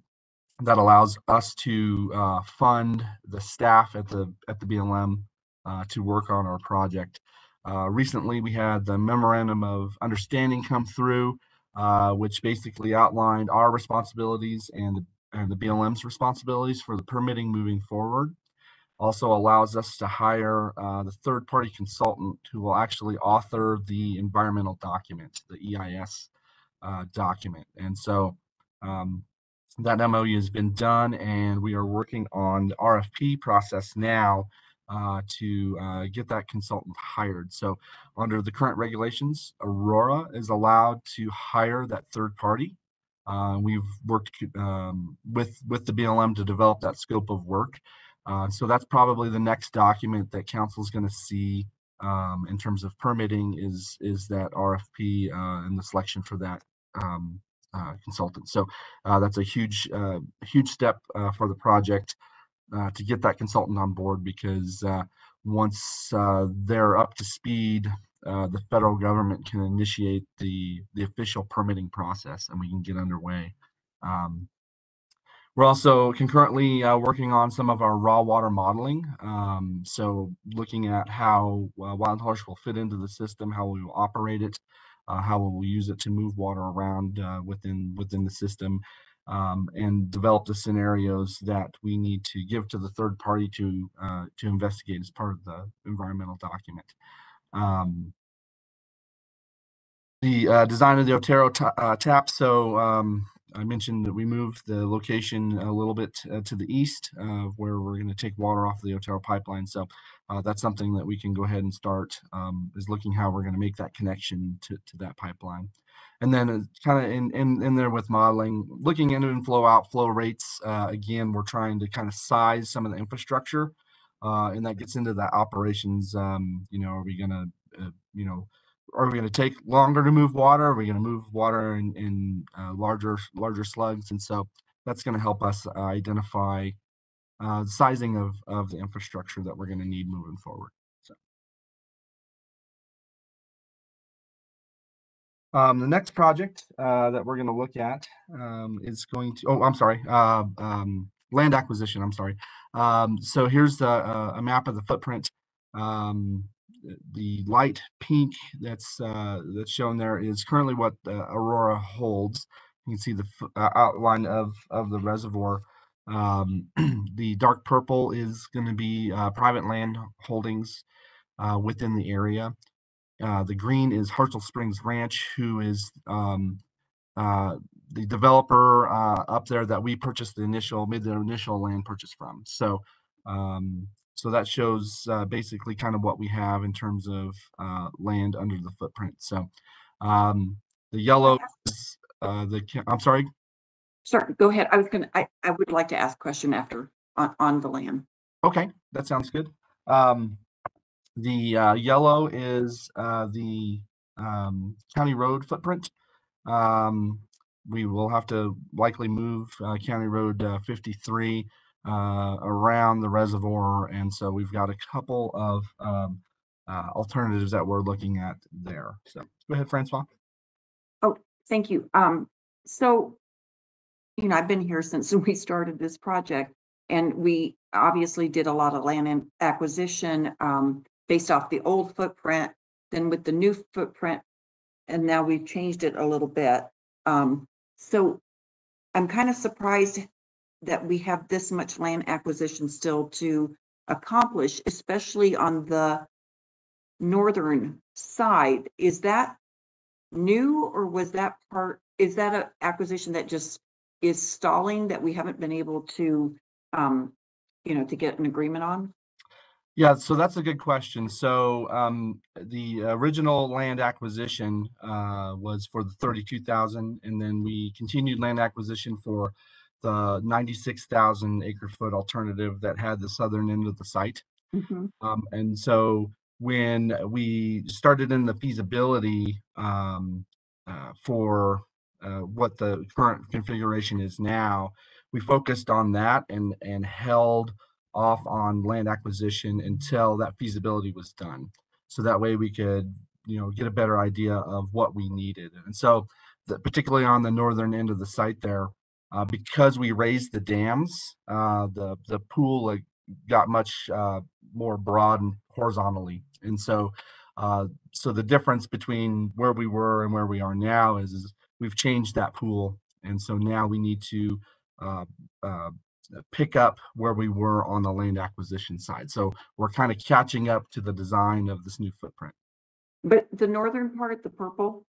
that allows us to uh, fund the staff at the at the BLM uh, to work on our project. Uh, recently, we had the memorandum of understanding come through, uh, which basically outlined our responsibilities and and the BLM's responsibilities for the permitting moving forward also allows us to hire uh, the third party consultant who will actually author the environmental document, the EIS uh, document. And so um, that MOU has been done, and we are working on the RFP process now uh, to uh, get that consultant hired. So, under the current regulations, Aurora is allowed to hire that third party. Uh, we've worked um, with with the BLM to develop that scope of work. Uh, so that's probably the next document that council is going to see um, in terms of permitting is is that RFP uh, and the selection for that um, uh, consultant. So that's a huge huge step for the project to get that consultant on board because once they're up to speed, the federal government can initiate the the official permitting process and we can get underway. Um, we're also concurrently uh, working on some of our raw water modeling. Um, so looking at how uh, Wild Horse will fit into the system, how we will operate it, uh, how we will use it to move water around uh, within within the system, um, and develop the scenarios that we need to give to the third party to uh, to investigate as part of the environmental document. Um, the uh, design of the Otero tap. So um, I mentioned that we moved the location a little bit uh, to the east uh, where we're going to take water off the Otero pipeline. So uh, that's something that we can go ahead and start um, is looking how we're going to make that connection to, to that pipeline. And then kind of in, in, in there with modeling, looking into inflow outflow rates. Uh, again, we're trying to kind of size some of the infrastructure uh, and that gets into the operations. Um, you know, are we going to, uh, you know, are we to take longer to move water? Are we going to move water in, in uh, larger larger slugs? And so that's going to help us uh, identify uh, the sizing of, of the infrastructure that we're going to need moving forward. Um, the next project uh, that we're going to look at um, is going to, oh, I'm sorry, uh, um, land acquisition, I'm sorry. Um, so here's the, uh, a map of the footprint. Um, the light pink that's uh, that's shown there is currently what Aurora holds. You can see the uh, outline of of the reservoir. Um, the dark purple is going to be uh, private land holdings within the area. Uh, the green is Hartsel Springs Ranch, who is um, the developer up there that we purchased the initial made the initial land purchase from. So um, so that shows uh, basically kind of what we have in terms of uh, land under the footprint. So um, the yellow is uh, the, I'm sorry. Sorry, go ahead. I was gonna, I, I would like to ask a question after on, on the land. Okay, that sounds good. Um, the uh, yellow is uh, the um, county road footprint. Um, we will have to likely move uh, County Road 53 uh, around the reservoir. And so we've got a couple of um, uh, alternatives that we're looking at there. So go ahead, Françoise. Oh, thank you. Um, so, you know, I've been here since we started this project. And we obviously did a lot of land acquisition, um, based off the old footprint, then with the new footprint. And now we've changed it a little bit. Um, so I'm kind of surprised that we have this much land acquisition still to accomplish, especially on the northern side. Is that new or was that part, is that an acquisition that just is stalling that we haven't been able to, um, you know, to get an agreement on? Yeah, so that's a good question. So um, the original land acquisition uh, was for the thirty-two thousand, and then we continued land acquisition for the ninety-six thousand acre foot alternative that had the southern end of the site. Mhm. Um, and so when we started in the feasibility um, uh, for uh, what the current configuration is now, we focused on that and and held off on land acquisition until that feasibility was done. So that way we could, you know, get a better idea of what we needed. And so, the, particularly on the northern end of the site there, uh, because we raised the dams, uh, the the pool like, got much uh, more broad and horizontally. And so, uh, so the difference between where we were and where we are now is, is we've changed that pool, and so now we need to uh, uh, pick up where we were on the land acquisition side. So we're kind of catching up to the design of this new footprint. But the northern part, the purple,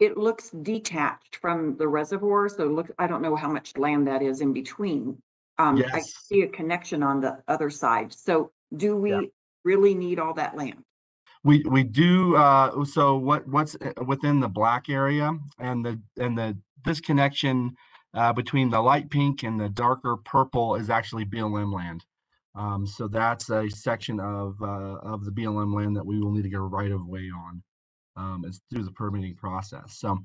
it looks detached from the reservoir, so look, I don't know how much land that is in between. Um, I see a connection on the other side. So do Yeah. we really need all that land? We we do uh so what what's uh, within the black area and the and the disconnection uh between the light pink and the darker purple is actually BLM land. Um so that's a section of uh of the BLM land that we will need to get a right of way on. Um through the permitting process. So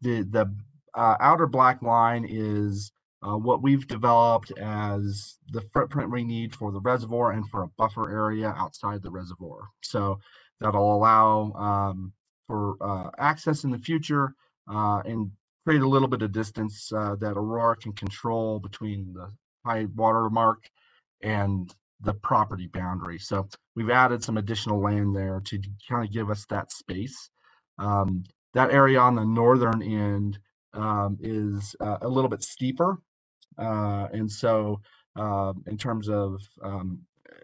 the the uh, outer black line is uh, what we've developed as the footprint we need for the reservoir and for a buffer area outside the reservoir. So that'll allow um, for uh, access in the future uh, and create a little bit of distance uh, that Aurora can control between the high water mark and the property boundary. So we've added some additional land there to kind of give us that space. Um, that area on the northern end um, is uh, a little bit steeper. Uh, and so um, in terms of um,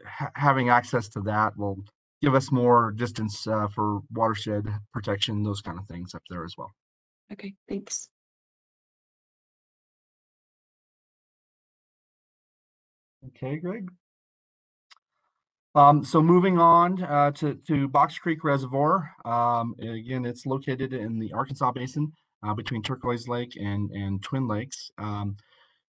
ha- having access to that will give us more distance uh, for watershed protection, those kind of things up there as well. Okay, thanks. Okay, Greg. Um, so moving on uh, to, to Box Creek Reservoir. Um, again, it's located in the Arkansas Basin uh, between Turquoise Lake and, and Twin Lakes. Um,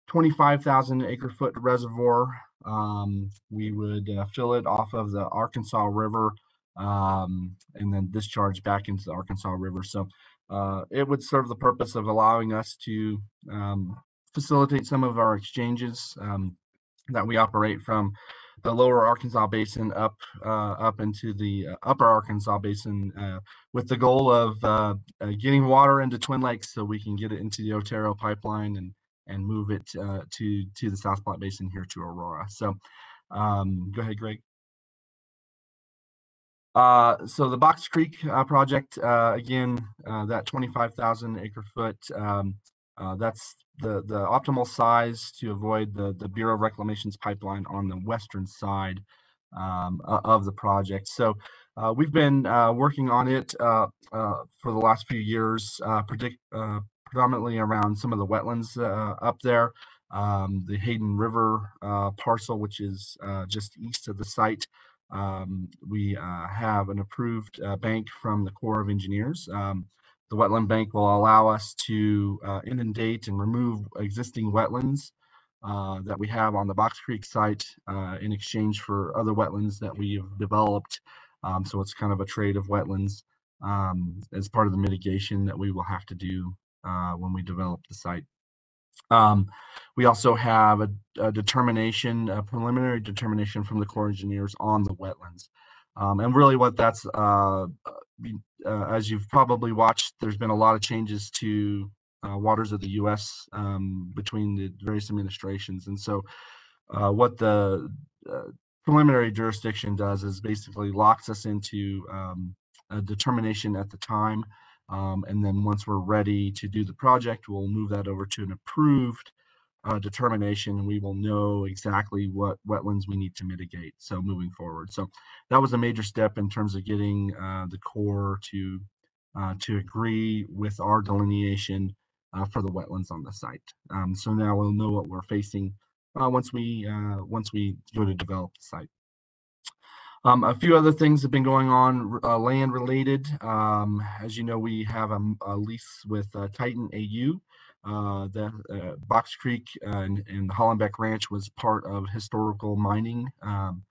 25,000 acre foot reservoir. Um, we would uh, fill it off of the Arkansas River um, and then discharge back into the Arkansas River. So uh, it would serve the purpose of allowing us to um, facilitate some of our exchanges um, that we operate from the lower Arkansas Basin up uh, up into the uh, upper Arkansas Basin uh, with the goal of uh, uh, getting water into Twin Lakes so we can get it into the Otero pipeline and and move it to to the South Platte Basin here to Aurora. So um, go ahead, Greg. Uh, so the Box Creek uh, project, uh, again, uh, that 25,000 acre foot, um, uh, that's the, the optimal size to avoid the, the Bureau of Reclamation's pipeline on the western side um, of the project. So uh, we've been working on it for the last few years, predict, predominantly around some of the wetlands up there. Um, the Hayden River parcel, which is just east of the site. Um, we uh, have an approved uh, bank from the Corps of Engineers. Um, the wetland bank will allow us to uh, inundate and remove existing wetlands uh, that we have on the Box Creek site uh, in exchange for other wetlands that we have developed. Um, so it's kind of a trade of wetlands um, as part of the mitigation that we will have to do uh, when we develop the site. Um, we also have a, a determination, a preliminary determination from the Corps Engineers on the wetlands. Um, and really what that's, uh, uh, uh, as you've probably watched, there's been a lot of changes to uh, waters of the U.S. Um, between the various administrations. And so uh, what the uh, preliminary jurisdiction does is basically locks us into um, a determination at the time. Um, and then once we're ready to do the project, we'll move that over to an approved uh, determination and we will know exactly what wetlands we need to mitigate. So moving forward. So that was a major step in terms of getting uh, the Corps to uh, to agree with our delineation uh, for the wetlands on the site. Um, so now we'll know what we're facing uh, once we uh, once we go to develop the site. Um, a few other things have been going on uh, land related. Um, as you know, we have a, a lease with uh, Titan AU. Uh, the uh, Box Creek and, and the Hollenbeck Ranch was part of historical mining um,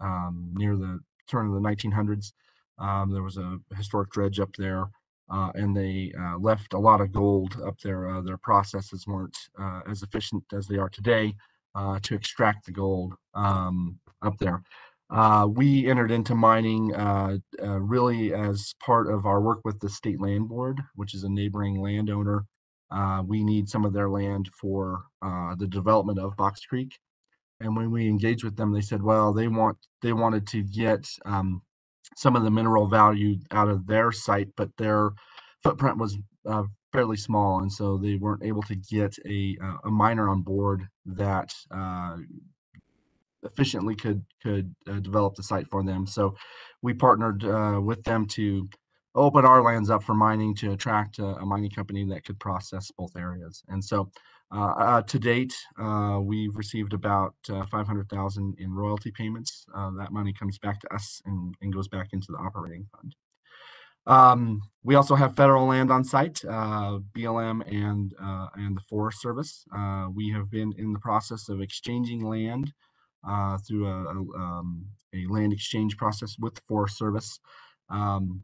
um, near the turn of the 1900s. Um, there was a historic dredge up there, uh, and they uh, left a lot of gold up there. Uh, their processes weren't uh, as efficient as they are today uh, to extract the gold um, up there. Uh, we entered into mining uh, uh, really as part of our work with the State Land Board, which is a neighboring landowner. Uh, we need some of their land for uh, the development of Box Creek. And when we engaged with them, they said, well, they want they wanted to get um, some of the mineral value out of their site, but their footprint was uh, fairly small, and so they weren't able to get a a miner on board that efficiently could could uh, develop the site for them. So we partnered uh, with them to open our lands up for mining to attract a, a mining company that could process both areas. And so uh, uh, to date, uh, we've received about uh, 500,000 in royalty payments. That money comes back to us and, and goes back into the operating fund. Um, we also have federal land on site, uh, BLM and uh, and the Forest Service. Uh, we have been in the process of exchanging land uh, through a, a, um, a land exchange process with the Forest Service. Um,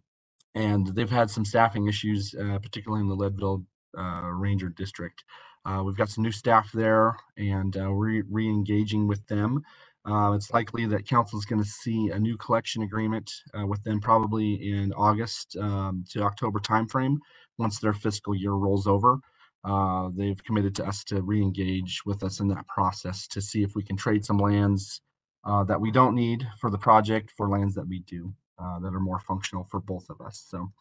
and they've had some staffing issues, uh, particularly in the Leadville uh, Ranger District. Uh, we've got some new staff there and uh, we're re-engaging with them. Uh, it's likely that council is going to see a new collection agreement with them probably in August um, to October timeframe once their fiscal year rolls over. Uh, they've committed to us to re-engage with us in that process to see if we can trade some lands uh, that we don't need for the project for lands that we do uh, that are more functional for both of us. So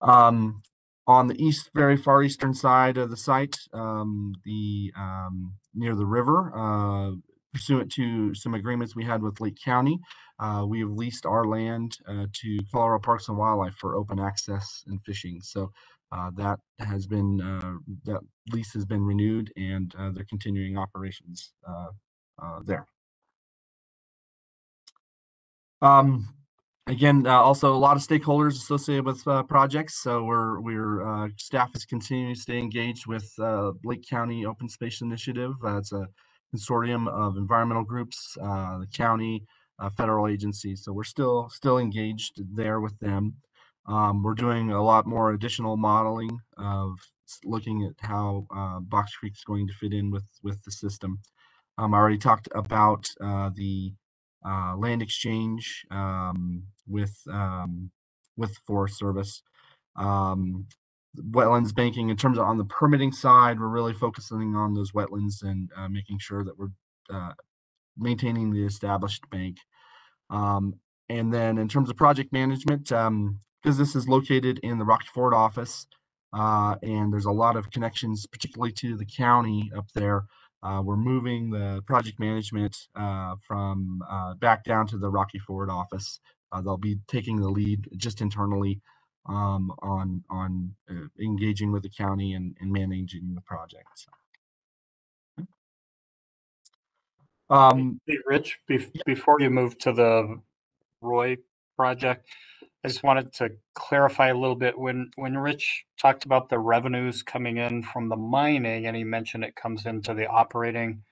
um, on the east, very far eastern side of the site, um, the um, near the river, uh, pursuant to some agreements we had with Lake County, uh, we have leased our land uh, to Colorado Parks and Wildlife for open access and fishing. So uh, that has been uh, that lease has been renewed, and uh, they're continuing operations uh, uh, there. Um, again, uh, also a lot of stakeholders associated with projects. So we're we're staff is continuing to stay engaged with Lake County Open Space Initiative. It's a consortium of environmental groups, the county, federal agencies. So we're still still engaged there with them. Um, we're doing a lot more additional modeling of looking at how uh, Box Creek is going to fit in with with the system. Um, I already talked about uh, the uh, land exchange um, with um, with Forest Service. Um, wetlands banking in terms of on the permitting side, we're really focusing on those wetlands and uh, making sure that we're uh, maintaining the established bank. Um, and then in terms of project management, because this is located in the Rocky Ford office, uh, and there's a lot of connections, particularly to the county up there. Uh, we're moving the project management uh, from uh, back down to the Rocky Ford office. Uh, they'll be taking the lead just internally um, on on uh, engaging with the county and, and managing the project. Um, Hey, Rich, bef- before you move to the Roy project, I just wanted to clarify a little bit. When, when Rich talked about the revenues coming in from the mining and he mentioned it comes into the operating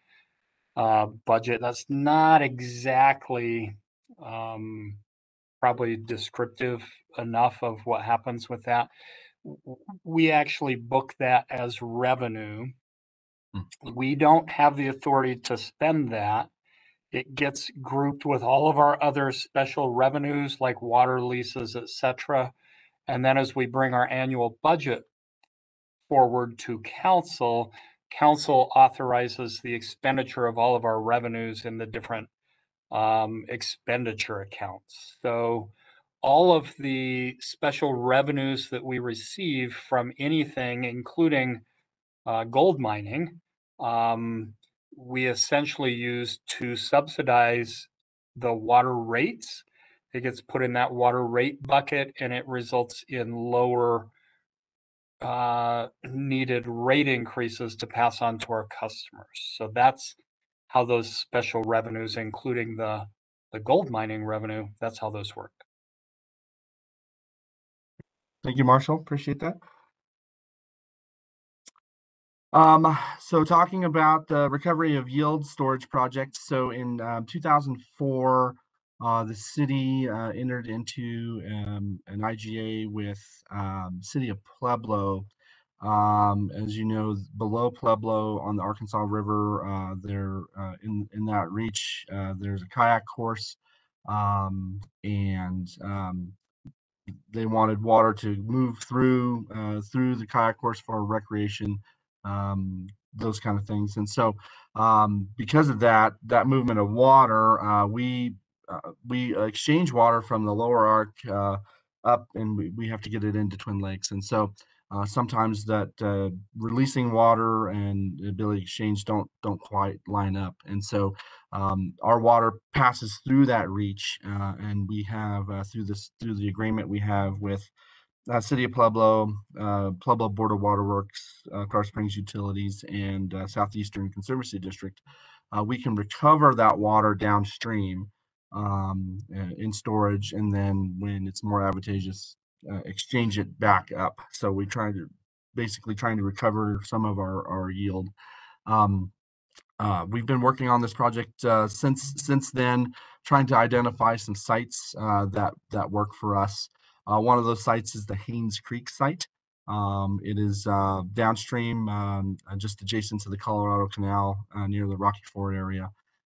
uh, budget, that's not exactly um, probably descriptive enough of what happens with that. We actually book that as revenue. We don't have the authority to spend that. It gets grouped with all of our other special revenues like water leases, et cetera. And then as we bring our annual budget forward to council, council authorizes the expenditure of all of our revenues in the different um, expenditure accounts. So all of the special revenues that we receive from anything, including uh, gold mining, um, we essentially use to subsidize the water rates. It gets put in that water rate bucket and it results in lower uh, needed rate increases to pass on to our customers. So that's how those special revenues, including the, the gold mining revenue, that's how those work. Thank you, Marshall. Appreciate that. Um, so talking about the recovery of yield storage projects. So in um, 2004, uh, the city uh, entered into um, an IGA with um, City of Pueblo. Um, as you know, below Pueblo on the Arkansas River, uh, there uh, in in that reach, uh, there's a kayak course, um, and they wanted water to move through uh, through the kayak course for recreation um, those kind of things. And so, um, because of that, that movement of water, uh, we uh, we exchange water from the lower arc uh, up, and we, we have to get it into Twin Lakes. And so, uh, sometimes that uh, releasing water and ability exchange don't don't quite line up. And so, um, our water passes through that reach, uh, and we have through this through the agreement we have with uh, City of Pueblo, uh, Pueblo Board of Waterworks, uh, Car Springs Utilities, and uh, Southeastern Conservancy District, uh, we can recover that water downstream um, uh, in storage, and then when it's more advantageous, exchange it back up. So we try to basically trying to recover some of our our yield. Um, uh, we've been working on this project uh, since since then, trying to identify some sites uh, that that work for us. Uh, one of those sites is the Haynes Creek site. Um, it is uh, downstream, um, uh, just adjacent to the Colorado Canal uh, near the Rocky Ford area.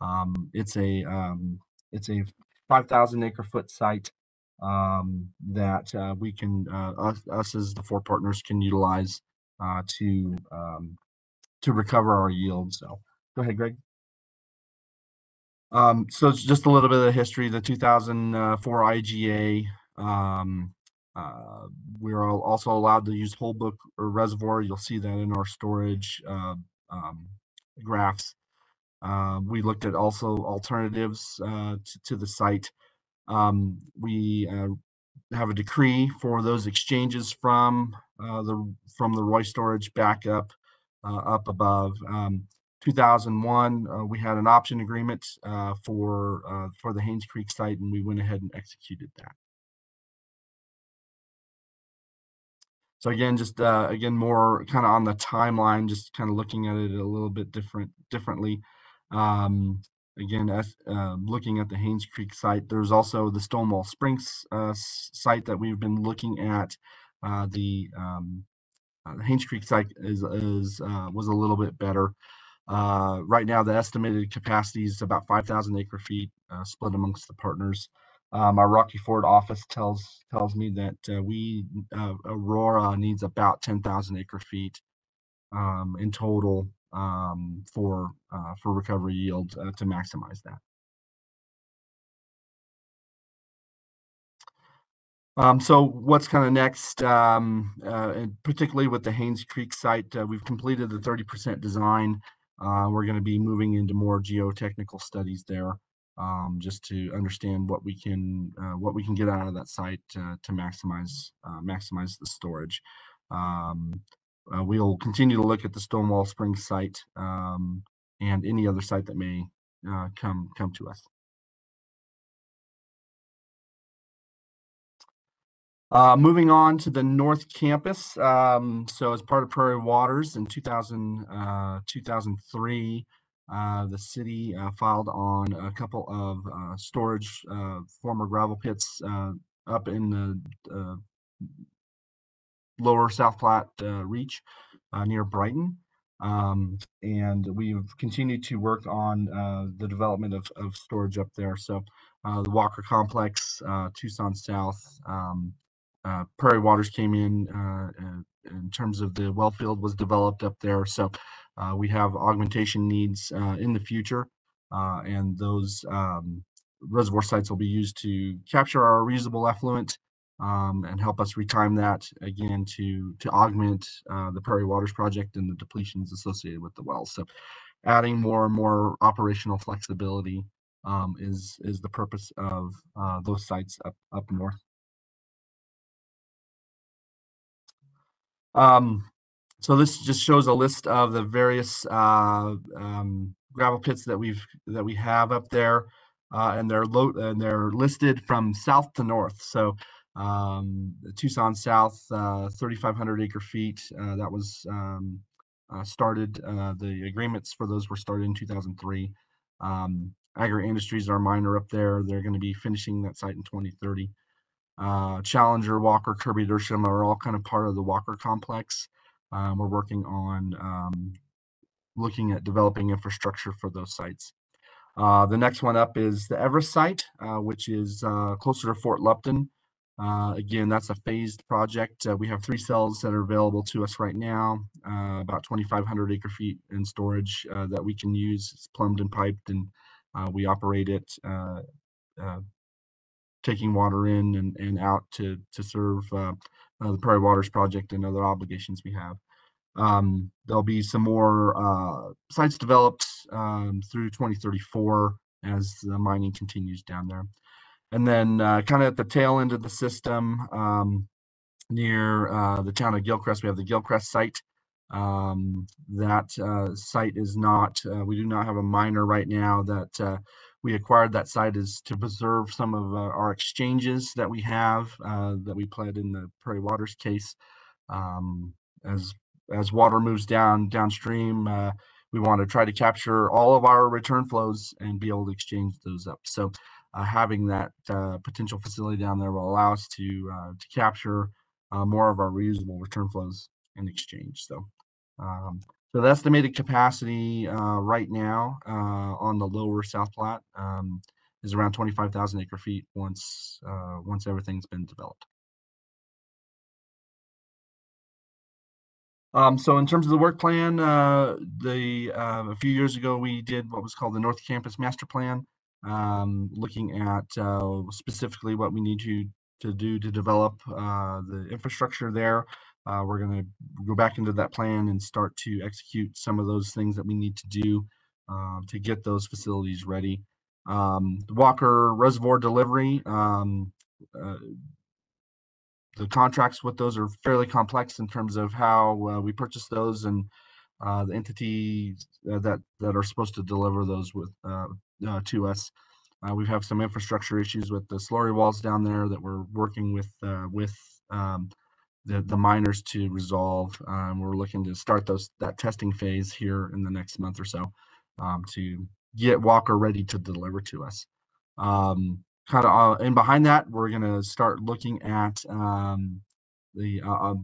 Um, it's a um, it's a 5,000 acre foot site um, that uh, we can uh, us, us as the four partners can utilize to um, to recover our yield. So go ahead, Greg. Um, so it's just a little bit of history. The 2004 IGA um, uh, we're also allowed to use Holbrook or reservoir. You'll see that in our storage uh, um, graphs. Uh, we looked at also alternatives uh, to, to, the site. Um, we uh, have a decree for those exchanges from uh, the from the Roy storage back up up above. Um, 2001, we had an option agreement for for the Haynes Creek site, and we went ahead and executed that. So again, just uh, again more kind of on the timeline, just kind of looking at it a little bit different differently. Um, again, as, uh, looking at the Haynes Creek site, there's also the Stonewall Springs uh, site that we've been looking at. Uh, the, um, uh, the Creek site is, is uh, was a little bit better. right now, the estimated capacity is about 5,000 acre feet, split amongst the partners. Um, our Rocky Ford office tells tells me that uh, we uh, Aurora needs about 10,000 acre feet um, in total um, for uh, for recovery yield uh, to maximize that. Um, so what's kind of next, um, uh, and particularly with the Haynes Creek site, uh, we've completed the 30% design. we're going to be moving into more geotechnical studies there um, just to understand what we can uh, what we can get out of that site to, maximize uh, maximize the storage. Um, uh, we'll continue to look at the Stonewall Springs site um, and any other site that may uh, come come to us. Uh, moving on to the North Campus. Um, so as part of Prairie Waters in 2000, uh, 2003, uh, the city uh, filed on a couple of uh, storage uh, former gravel pits uh, up in the lower South Platte reach near Brighton. Um, and we've continued to work on the development of, of storage up there. So the Walker Complex, Tucson South, um, Prairie Waters came in in terms of the well field was developed up there. So Uh, we have augmentation needs uh, in the future, uh, and those um, reservoir sites will be used to capture our reusable effluent um, and help us retime that again to to augment uh, the Prairie Waters project and the depletions associated with the wells. So, adding more and more operational flexibility um, is is the purpose of uh, those sites up up north. Um, so this just shows a list of the various uh, um, gravel pits that we've that we have up there, uh, and they're and they're listed from south to north. So um, Tucson South, uh, 3,500 acre feet. Uh, that was um, uh, started. Uh, the agreements for those were started in 2003. Um, Aggregate Industries, our miner up there, they're going to be finishing that site in 2030. Uh, Challenger, Walker, Kirby, Dersham are all kind of part of the Walker complex. Um, we're working on um, looking at developing infrastructure for those sites. Uh, the next one up is the Everest site, uh, which is uh, closer to Fort Lupton. Uh, again, that's a phased project. Uh, we have three cells that are available to us right now, uh, about 2,500 acre feet in storage that we can use. It's plumbed and piped, and we operate it, taking water in and, and out to to serve uh, the Prairie Waters project and other obligations we have. Um, there'll be some more uh, sites developed um, through 2034 as the mining continues down there. And then uh, kind of at the tail end of the system, um, near uh, the town of Gilcrest, we have the Gilcrest site. Um, that uh, site is not, uh, we do not have a miner right now that we acquired that site is to preserve some of uh, our exchanges that we have uh, that we pled in the Prairie Waters case. Um, as as water moves down downstream, uh, we want to try to capture all of our return flows and be able to exchange those up. So uh, having that uh, potential facility down there will allow us to uh, to capture more of our reusable return flows in exchange. So, um, so the estimated capacity uh, right now uh, on the lower South Platte um, is around 25,000 acre feet once once everything's been developed. Um, so in terms of the work plan, uh, the uh, a few years ago we did what was called the North Campus Master Plan, um, looking at uh, specifically what we need to to do to develop uh, the infrastructure there. Uh, we're going to go back into that plan and start to execute some of those things that we need to do uh, to get those facilities ready. Um, the Walker Reservoir delivery. Um, uh, the contracts with those are fairly complex in terms of how uh, we purchase those and uh, the entities uh, that that are supposed to deliver those with to us. We have some infrastructure issues with the slurry walls down there that we're working with with um, the the miners to resolve. Um, we're looking to start those that testing phase here in the next month or so um, to get Walker ready to deliver to us. Um, kind of uh, and behind that we're going to start looking at um, the uh,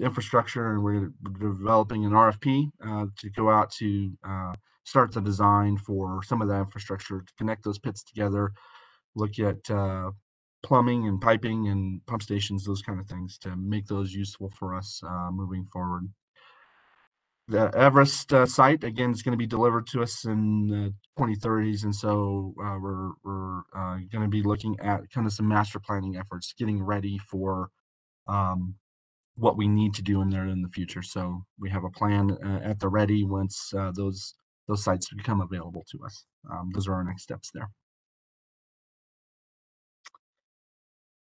infrastructure and we're developing an rfp uh, to go out to uh, start the design for some of that infrastructure to connect those pits together look at uh, plumbing and piping and pump stations those kind of things to make those useful for us uh, moving forward the Everest uh, site again is going to be delivered to us in the 2030s, and so uh, we're we're uh, going to be looking at kind of some master planning efforts, getting ready for um, what we need to do in there in the future. So we have a plan uh, at the ready once uh, those those sites become available to us. Um, those are our next steps there.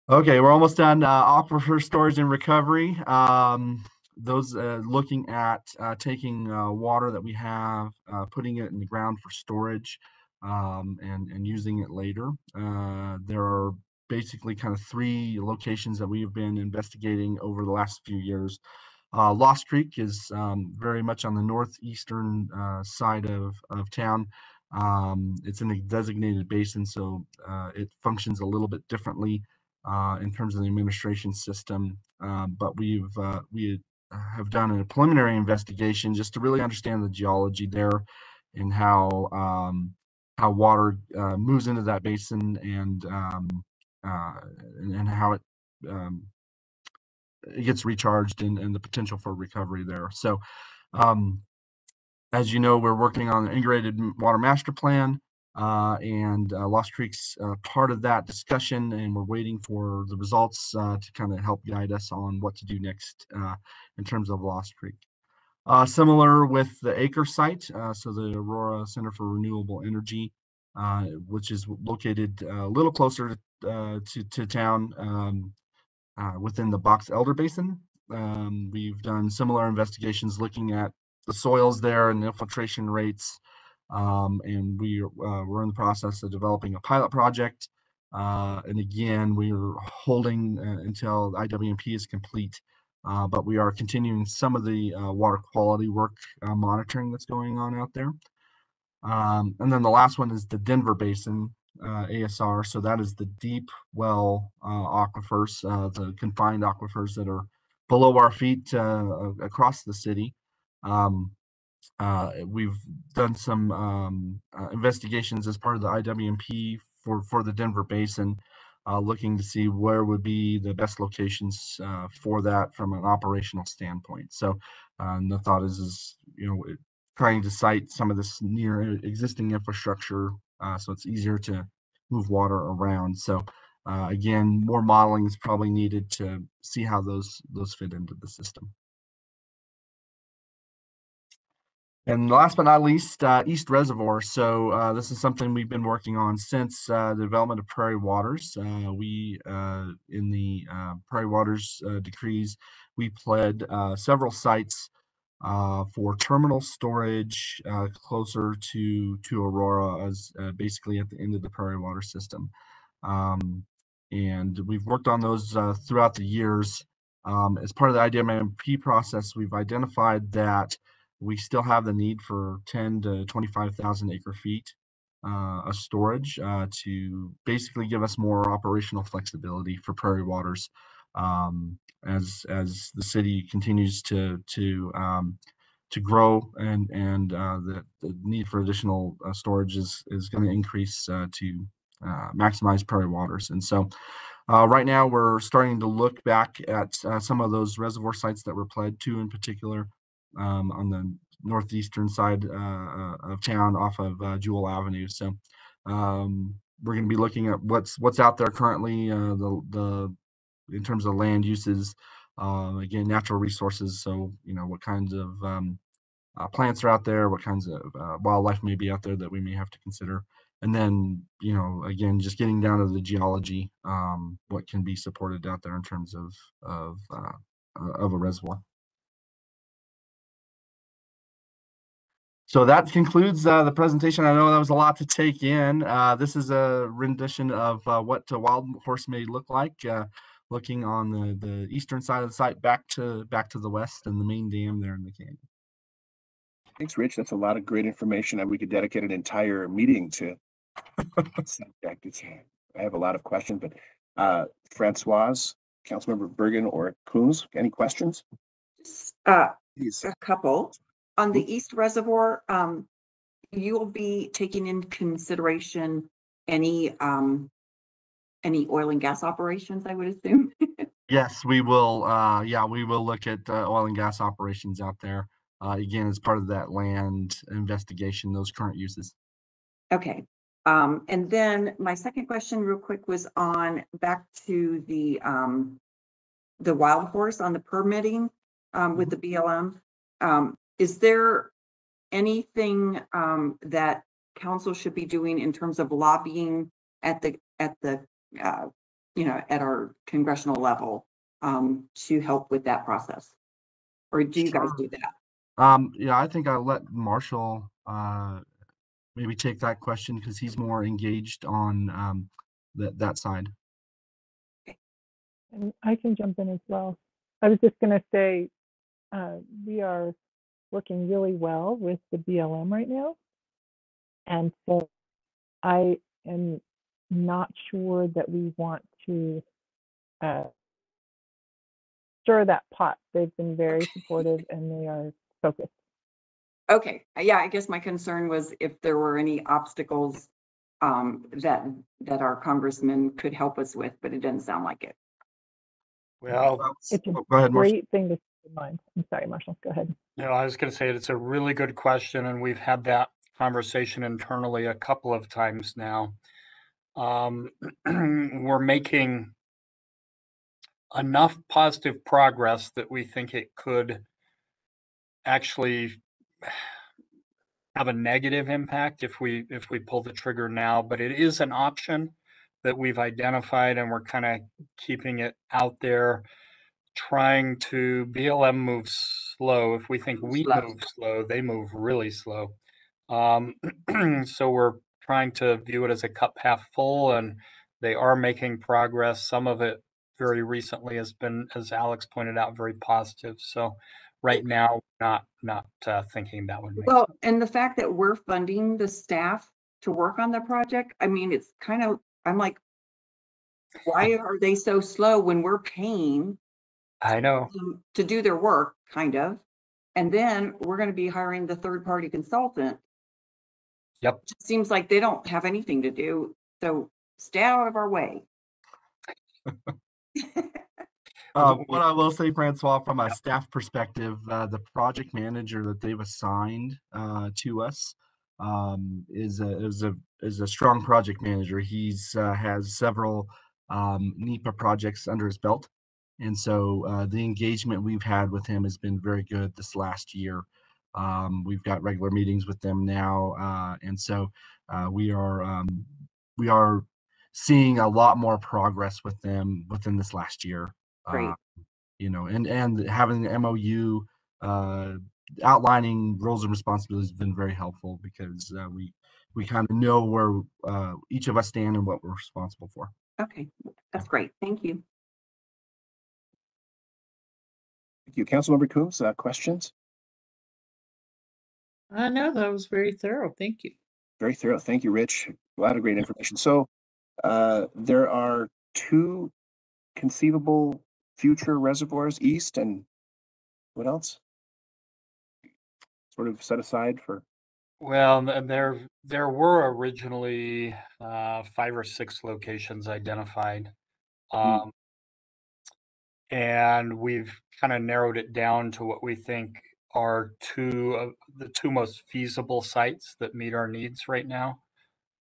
Okay, we're almost done. Uh, aquifer storage and recovery. Um, those uh, looking at uh, taking uh, water that we have, uh, putting it in the ground for storage, um, and and using it later. Uh, there are basically kind of three locations that we have been investigating over the last few years. Uh, Lost Creek is um, very much on the northeastern side of of town. Um, it's in a designated basin, so it functions a little bit differently. Uh, in terms of the administration system. Um, but we've uh, we have done a preliminary investigation just to really understand the geology there and how um, how water uh, moves into that basin and um, uh, and, and, how it um, it gets recharged and, and the potential for recovery there. So um, as you know, we're working on an integrated water master plan. Uh, and uh, Lost Creek's uh, part of that discussion, and we're waiting for the results uh, to kind of help guide us on what to do next uh, in terms of Lost Creek. Uh, similar with the Acre site, so the Aurora Center for Renewable Energy, which is located a little closer to, to town um, within the Box Elder Basin. Um, we've done similar investigations looking at the soils there and infiltration rates. Um, and we, uh, we're in the process of developing a pilot project. Uh, and again, we are holding uh, until IWMP is complete. Uh, but we are continuing some of the uh, water quality work monitoring that's going on out there. Um, and then the last one is the Denver Basin uh, ASR. So that is the deep well uh, aquifers, uh, the confined aquifers that are below our feet across the city. Um, uh, we've done some um, uh, investigations as part of the IWMP for, for the Denver Basin, uh, looking to see where would be the best locations uh, for that from an operational standpoint. So uh, the thought is, is you know, trying to site some of this near existing infrastructure uh, so it's easier to move water around. So again, more modeling is probably needed to see how those those fit into the system. And last but not least, uh, East Reservoir. So uh, this is something we've been working on since uh, the development of Prairie Waters. Uh, we, uh, in the uh, Prairie Waters decrees, we pled several sites for terminal storage closer to to Aurora, as basically at the end of the Prairie Water system. Um, and we've worked on those throughout the years. Um, as part of the IWMP process, we've identified that we still have the need for 10 to 25,000 acre feet uh, of storage uh, to basically give us more operational flexibility for prairie waters um, as as the city continues to to um, to grow and and uh, the, the need for additional uh, storage is is going to increase uh, to uh, maximize prairie waters. And so uh, right now we're starting to look back at uh, some of those reservoir sites that were pled to in particular um, on the northeastern side uh, uh, of town off of uh, Jewell Avenue. So um, we're going to be looking at what's what's out there currently, uh, the the in terms of land uses, uh, again natural resources. So you know what kinds of um, uh, plants are out there, what kinds of uh, wildlife may be out there that we may have to consider. And then, you know, again, just getting down to the geology, um, what can be supported out there in terms of of of a reservoir. So that concludes uh, the presentation. I know that was a lot to take in. Uh, this is a rendition of uh, what a wild horse may look like, uh, looking on the, the eastern side of the site back to back to the west and the main dam there in the canyon. Thanks, Rich. That's a lot of great information and we could dedicate an entire meeting to. subject. I have a lot of questions, but uh, Françoise, Councilmember Bergan or Coombs, any questions? Uh, a couple. On the East Reservoir, um, you will be taking into consideration any, um, any oil and gas operations, I would assume? Yes, we will. Uh, yeah, we will look at uh, oil and gas operations out there. Uh, again, as part of that land investigation, those current uses. Okay, um, and then my second question real quick was on, back to the, um, the wild horse on the permitting, um, with the BLM. Um, is there anything, um, that council should be doing in terms of lobbying at the, at the, uh, you know, at our congressional level, um, to help with that process? Or do you guys do that? Um, yeah, I think I'll let Marshall uh, maybe take that question because he's more engaged on um, that that side. And I can jump in as well. I was just gonna say, uh, we are working really well with the BLM right now. And so I am not sure that we want to uh, stir that pot. They've been very supportive and they are focused. Okay, yeah, I guess my concern was if there were any obstacles um, that, that our congressman could help us with, but it doesn't sound like it. Well, It's a Oh, Go ahead, Marshall. great thing to in mind? I'm sorry, Marshall, go ahead. Know, I was going to say it's a really good question, and we've had that conversation internally a couple of times now. Um, we're making enough positive progress that we think it could actually have a negative impact if we if we pull the trigger now but it is an option that we've identified and we're kind of keeping it out there trying to blm moves slow. If we think we Slow. move slow they move really slow. Um, so we're trying to view it as a cup half full and they are making progress. Some of it very recently has been as alex pointed out very positive. So right now not not uh, thinking that would make Well, sense. and the fact that we're funding the staff to work on the project, I mean, it's kind of, I'm like, why are they so slow when we're paying i know them to do their work, kind of? And then we're gonna be hiring the third-party consultant. Yep. It Seems like they don't have anything to do, so stay out of our way. Uh, what I will say, Francois, from a staff perspective, uh, the project manager that they've assigned uh, to us um, is a is a is a strong project manager. He's uh, has several um, NEPA projects under his belt, and so uh, the engagement we've had with him has been very good this last year. Um, we've got regular meetings with them now, uh, and so uh, we are um, we are seeing a lot more progress with them within this last year Great. uh, you know, and and having the MOU uh, outlining roles and responsibilities has been very helpful because uh, we we kind of know where uh, each of us stand and what we're responsible for. Okay, that's great. Thank you. Thank you. Councilmember Coombs, uh, questions? I know that was very thorough. Thank you. Very thorough. Thank you, Rich. A lot of great information. So uh, there are two conceivable future reservoirs east and what else? Sort of set aside for, Well, and there there were originally uh, five or six locations identified, um, and we've kind of narrowed it down to what we think are two of the two most feasible sites that meet our needs right now.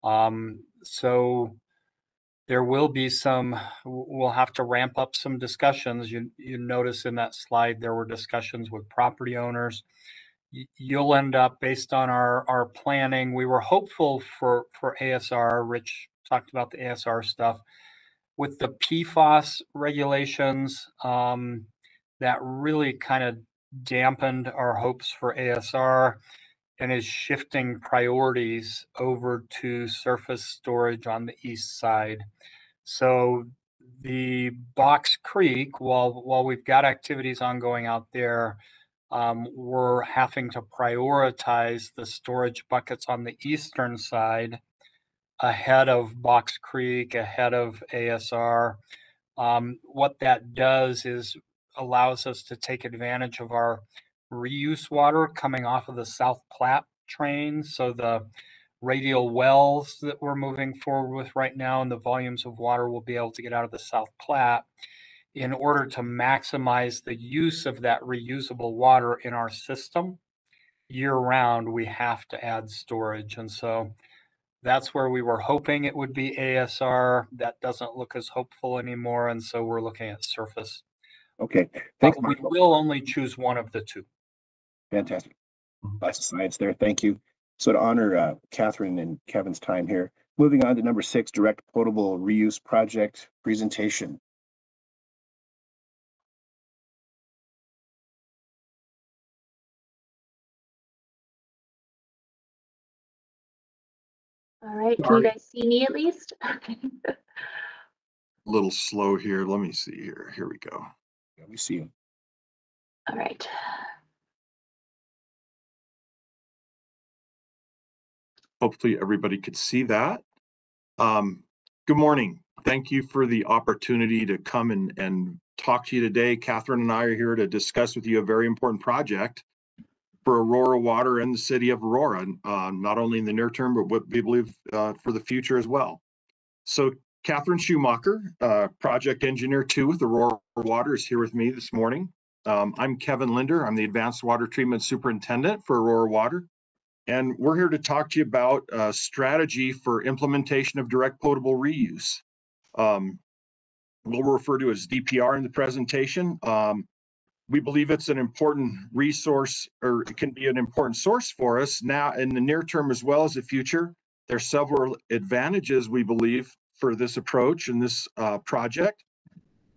Um, so there will be some. We'll have to ramp up some discussions. You you notice in that slide there were discussions with property owners you'll end up based on our our planning we were hopeful for for asr rich talked about the asr stuff with the pfas regulations um, that really kind of dampened our hopes for asr and is shifting priorities over to surface storage on the east side. So the box creek while while we've got activities ongoing out there um, we're having to prioritize the storage buckets on the eastern side ahead of Box Creek, ahead of ASR. Um, what that does is allows us to take advantage of our reuse water coming off of the South Platte train. So the radial wells that we're moving forward with right now and the volumes of water we'll be able to get out of the South Platte in order to maximize the use of that reusable water in our system year round, we have to add storage. And so that's where we were hoping it would be ASR. That doesn't look as hopeful anymore. And so we're looking at surface. okay, But thanks, we Marshall. will only choose one of the two. Fantastic. Mhm. Lots of science there. Thank you. So to honor uh, Catherine and Kevin's time here, moving on to number six, direct potable reuse project presentation. Right, can Sorry. you guys see me at least? A little slow here. Let me see here. Here we go. Yeah, We see you. All right. Hopefully everybody could see that. Um, good morning. Thank you for the opportunity to come and, and talk to you today. Catherine and I are here to discuss with you a very important project for Aurora Water and the city of Aurora, uh, not only in the near term, but what we believe, uh, for the future as well. So Catherine Schumacher, uh, project engineer two with Aurora Water is here with me this morning. Um, I'm Kevin Linder. I'm the Advanced Water Treatment Superintendent for Aurora Water. And we're here to talk to you about a strategy for implementation of direct potable reuse. Um, we'll refer to as DPR in the presentation. Um, we believe it's an important resource or it can be an important source for us now in the near term as well as the future. There's several advantages we believe for this approach and this uh, project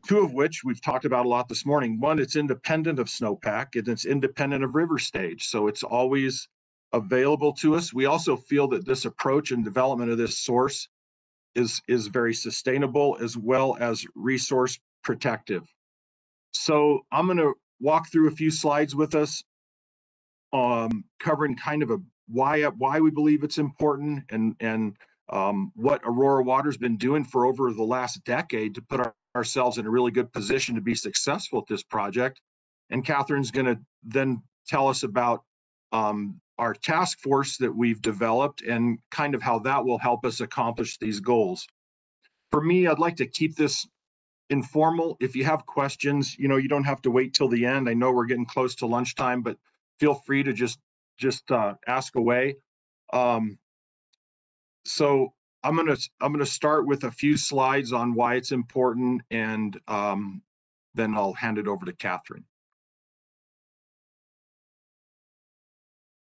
two of which we've talked about a lot this morning. One, it's independent of snowpack and it's independent of river stage. So it's always available to us. We also feel that this approach and development of this source is, is very sustainable as well as resource protective. So I'm going to walk through a few slides with us um, covering kind of a why why we believe it's important and and um, what Aurora Water's been doing for over the last decade to put our, ourselves in a really good position to be successful at this project. And Catherine's going to then tell us about um, our task force that we've developed and kind of how that will help us accomplish these goals. For me, I'd like to keep this informal. If you have questions, you know, you don't have to wait till the end. I know we're getting close to lunchtime, but feel free to just just uh, ask away. Um, so I'm gonna I'm gonna start with a few slides on why it's important, and um, then I'll hand it over to Catherine.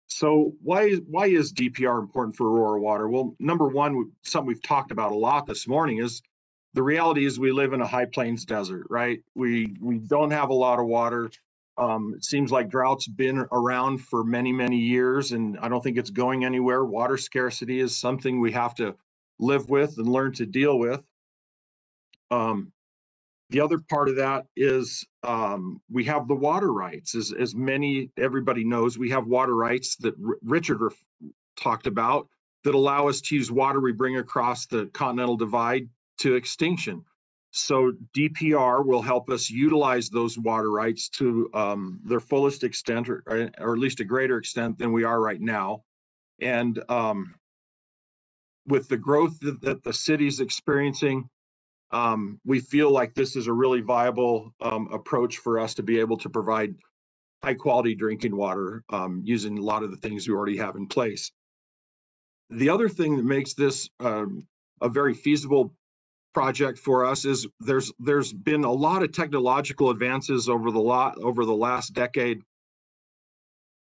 So why why is DPR important for Aurora Water? Well, number one, something we've talked about a lot this morning is the reality is we live in a high plains desert, right? We we don't have a lot of water. Um, it seems like drought's been around for many, many years, and I don't think it's going anywhere. Water scarcity is something we have to live with and learn to deal with. Um, the other part of that is um, we have the water rights. As, as many, everybody knows, we have water rights that R Richard talked about that allow us to use water we bring across the continental divide to extinction. So DPR will help us utilize those water rights to um, their fullest extent, or, or at least a greater extent than we are right now. And um, with the growth that, that the city's experiencing, um, we feel like this is a really viable um, approach for us to be able to provide high quality drinking water um, using a lot of the things we already have in place. The other thing that makes this um, a very feasible project for us is there's there's been a lot of technological advances over the lot over the last decade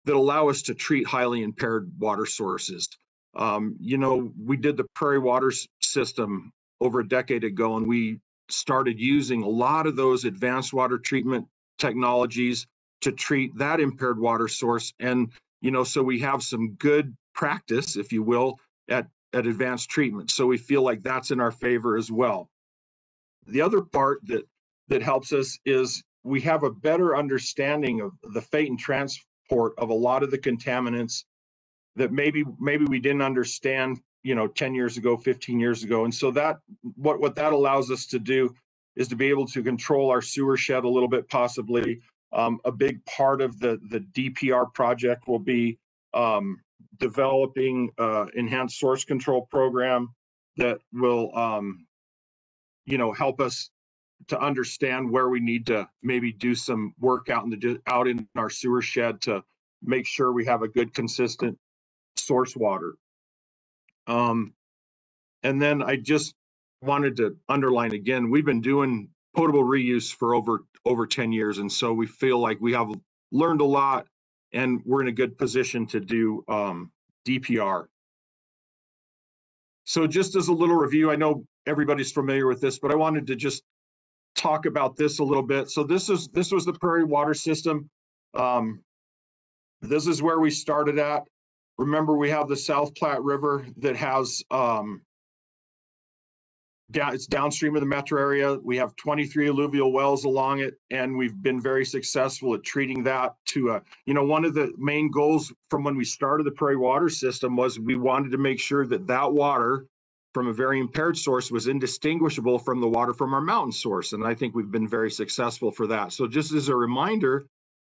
that allow us to treat highly impaired water sources. Um, you know, we did the prairie water system over a decade ago, and we started using a lot of those advanced water treatment technologies to treat that impaired water source. And, you know, so we have some good practice, if you will, at at advanced treatment. So we feel like that's in our favor as well. The other part that that helps us is we have a better understanding of the fate and transport of a lot of the contaminants that maybe maybe we didn't understand, you know, 10 years ago, 15 years ago. And so that what what that allows us to do is to be able to control our sewer shed a little bit possibly. Um, a big part of the the DPR project will be um, developing uh, enhanced source control program that will, um, you know, help us to understand where we need to maybe do some work out in the out in our sewer shed to make sure we have a good consistent source water. Um, and then I just wanted to underline again, we've been doing potable reuse for over over 10 years. And so we feel like we have learned a lot and we're in a good position to do um, DPR. So just as a little review, I know everybody's familiar with this, but I wanted to just talk about this a little bit. So this is this was the Prairie Water System. Um, this is where we started at. Remember, we have the South Platte River that has um, down, it's downstream of the metro area. We have 23 alluvial wells along it, and we've been very successful at treating that to a, you know, one of the main goals from when we started the Prairie Water System was we wanted to make sure that that water from a very impaired source was indistinguishable from the water from our mountain source. And I think we've been very successful for that. So just as a reminder,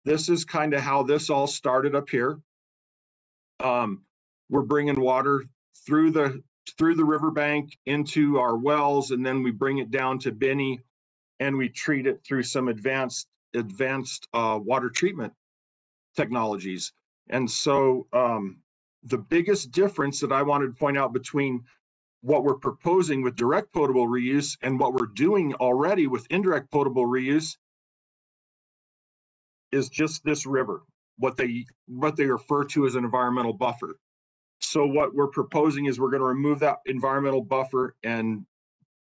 this is kind of how this all started up here. Um, we're bringing water through the through the riverbank into our wells, and then we bring it down to Binney and we treat it through some advanced advanced uh, water treatment technologies. And so um, the biggest difference that I wanted to point out between what we're proposing with direct potable reuse and what we're doing already with indirect potable reuse is just this river, what they what they refer to as an environmental buffer. So what we're proposing is we're going to remove that environmental buffer and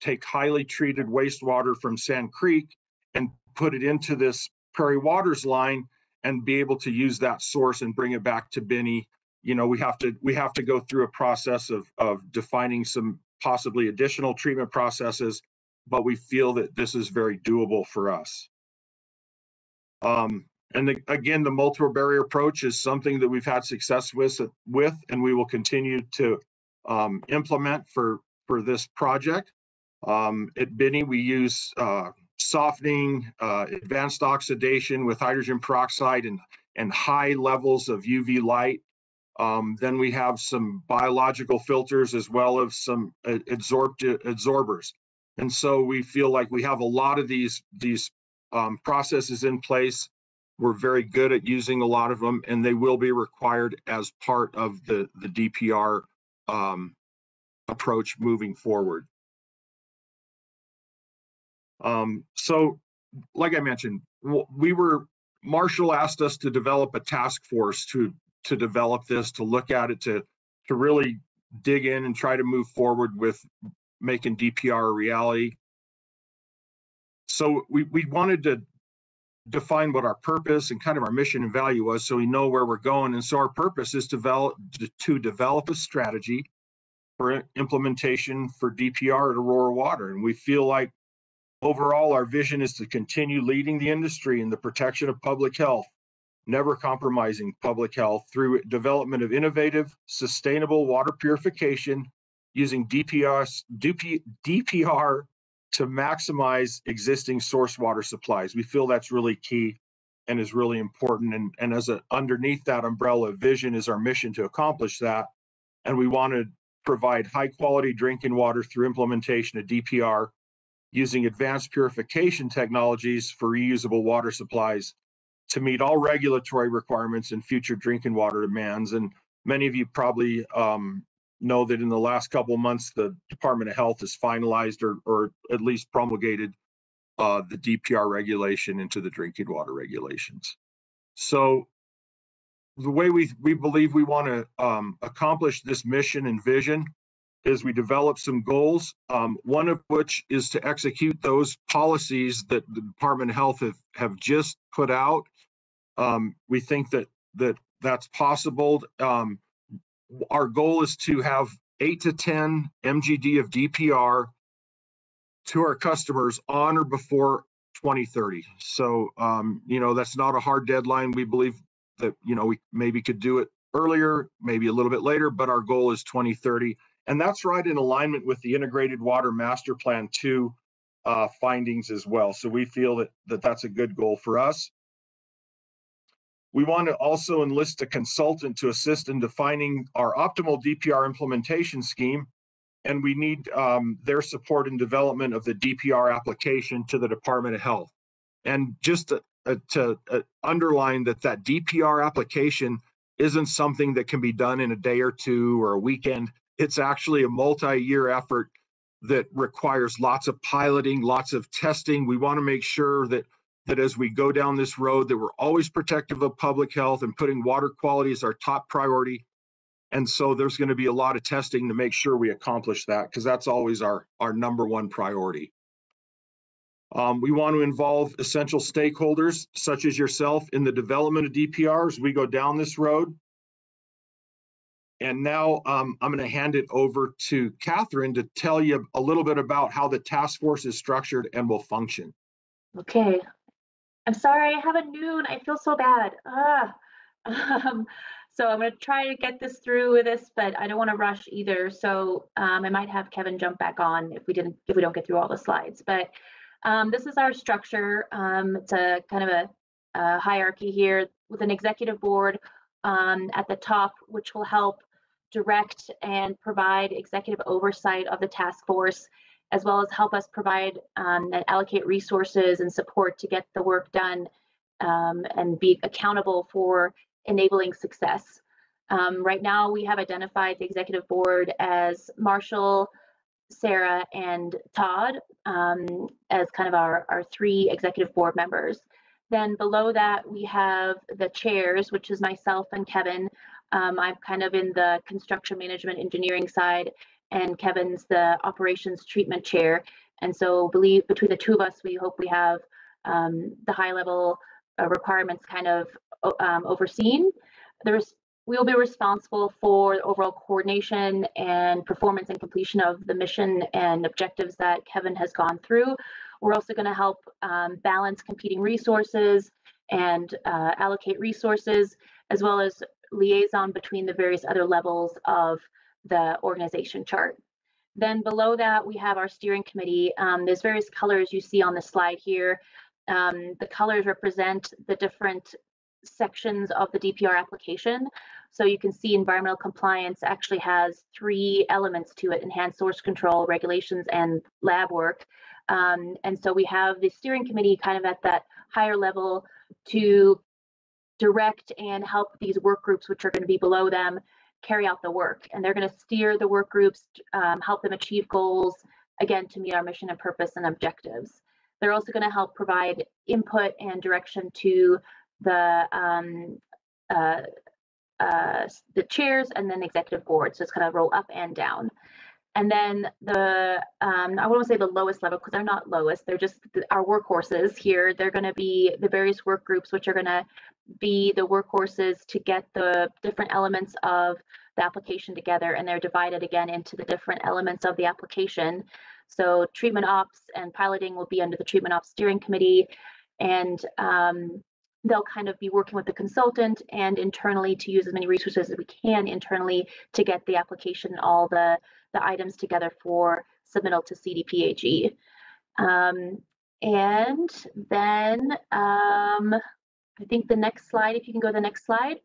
take highly treated wastewater from Sand Creek and put it into this Prairie Waters line and be able to use that source and bring it back to Binney. You know, we have to we have to go through a process of of defining some possibly additional treatment processes, but we feel that this is very doable for us. Um, and the, again, the multiple barrier approach is something that we've had success with, with and we will continue to um, implement for, for this project. Um, at Binney, we use uh, softening, uh, advanced oxidation with hydrogen peroxide and, and high levels of UV light. Um, then we have some biological filters as well as some uh, adsorb- adsorbers. And so we feel like we have a lot of these, these um, processes in place we're very good at using a lot of them, and they will be required as part of the, the DPR um, approach moving forward. Um, so, like I mentioned, we were Marshall asked us to develop a task force to to develop this, to look at it, to to really dig in and try to move forward with making DPR a reality. So we we wanted to define what our purpose and kind of our mission and value was so we know where we're going. And so our purpose is to develop, to develop a strategy for implementation for DPR at Aurora Water. And we feel like overall our vision is to continue leading the industry in the protection of public health, never compromising public health through development of innovative, sustainable water purification using DPR, DPR to maximize existing source water supplies. We feel that's really key and is really important. And, and as a underneath that umbrella vision is our mission to accomplish that. And we want to provide high quality drinking water through implementation of DPR using advanced purification technologies for reusable water supplies to meet all regulatory requirements and future drinking water demands. And many of you probably um, know that in the last couple of months, the Department of Health has finalized or, or at least promulgated uh, the DPR regulation into the drinking water regulations. So the way we, we believe we want to um, accomplish this mission and vision is we develop some goals, um, one of which is to execute those policies that the Department of Health have, have just put out. Um, we think that that that's possible. Um, our goal is to have eight to 10 MGD of DPR to our customers on or before 2030. So, um, you know, that's not a hard deadline. We believe that, you know, we maybe could do it earlier, maybe a little bit later, but our goal is 2030. And that's right in alignment with the Integrated Water Master Plan 2 uh, findings as well. So we feel that, that that's a good goal for us. We want to also enlist a consultant to assist in defining our optimal DPR implementation scheme. And we need um, their support in development of the DPR application to the Department of Health. And just to, uh, to uh, underline that that DPR application isn't something that can be done in a day or two or a weekend. It's actually a multi-year effort that requires lots of piloting, lots of testing. We want to make sure that that as we go down this road that we're always protective of public health and putting water quality as our top priority. And so there's going to be a lot of testing to make sure we accomplish that because that's always our our number one priority. Um, we want to involve essential stakeholders such as yourself in the development of dprs we go down this road. And now um, I'm going to hand it over to Catherine to tell you a little bit about how the task force is structured and will function. Okay, I'm sorry, I have a noon. I feel so bad. Ah. Um, so I'm going to try to get this through with this, but I don't want to rush either. So um, I might have Kevin jump back on if we didn't, if we don't get through all the slides. But um, this is our structure. Um, it's a kind of a, a, hierarchy here with an executive board um, at the top, which will help direct and provide executive oversight of the task force as well as help us provide um, and allocate resources and support to get the work done um, and be accountable for enabling success. Um, right now, we have identified the executive board as Marshall, Sarah, and Todd um, as kind of our, our three executive board members. Then below that, we have the chairs, which is myself and Kevin. Um, I'm kind of in the construction management engineering side, and Kevin's the operations treatment chair. And so, believe between the two of us, we hope we have um, the high level uh, requirements kind of um, overseen. There's we will be responsible for overall coordination and performance and completion of the mission and objectives that Kevin has gone through. We're also going to help um, balance competing resources and uh, allocate resources, as well as liaison between the various other levels of the organization chart. Then below that, we have our steering committee. Um, there's various colors you see on the slide here. Um, the colors represent the different sections of the DPR application. So you can see environmental compliance actually has three elements to it, enhanced source control, regulations, and lab work. Um, and so we have the steering committee kind of at that higher level to direct and help these work groups, which are going to be below them, carry out the work. And they're going to steer the work groups, um, help them achieve goals, again, to meet our mission and purpose and objectives. They're also going to help provide input and direction to the um, uh, uh, the chairs and then executive board. So it's kind of roll up and down. And then the, um, I won't say the lowest level because they're not lowest. They're just our workhorses here. They're going to be the various work groups, which are going to be the workhorses to get the different elements of the application together. And they're divided again into the different elements of the application. So treatment ops and piloting will be under the treatment ops steering committee. And um, they'll kind of be working with the consultant and internally to use as many resources as we can internally to get the application and all the, the items together for submittal to CDPHE. Um, and then um, I think the next slide, if you can go to the next slide.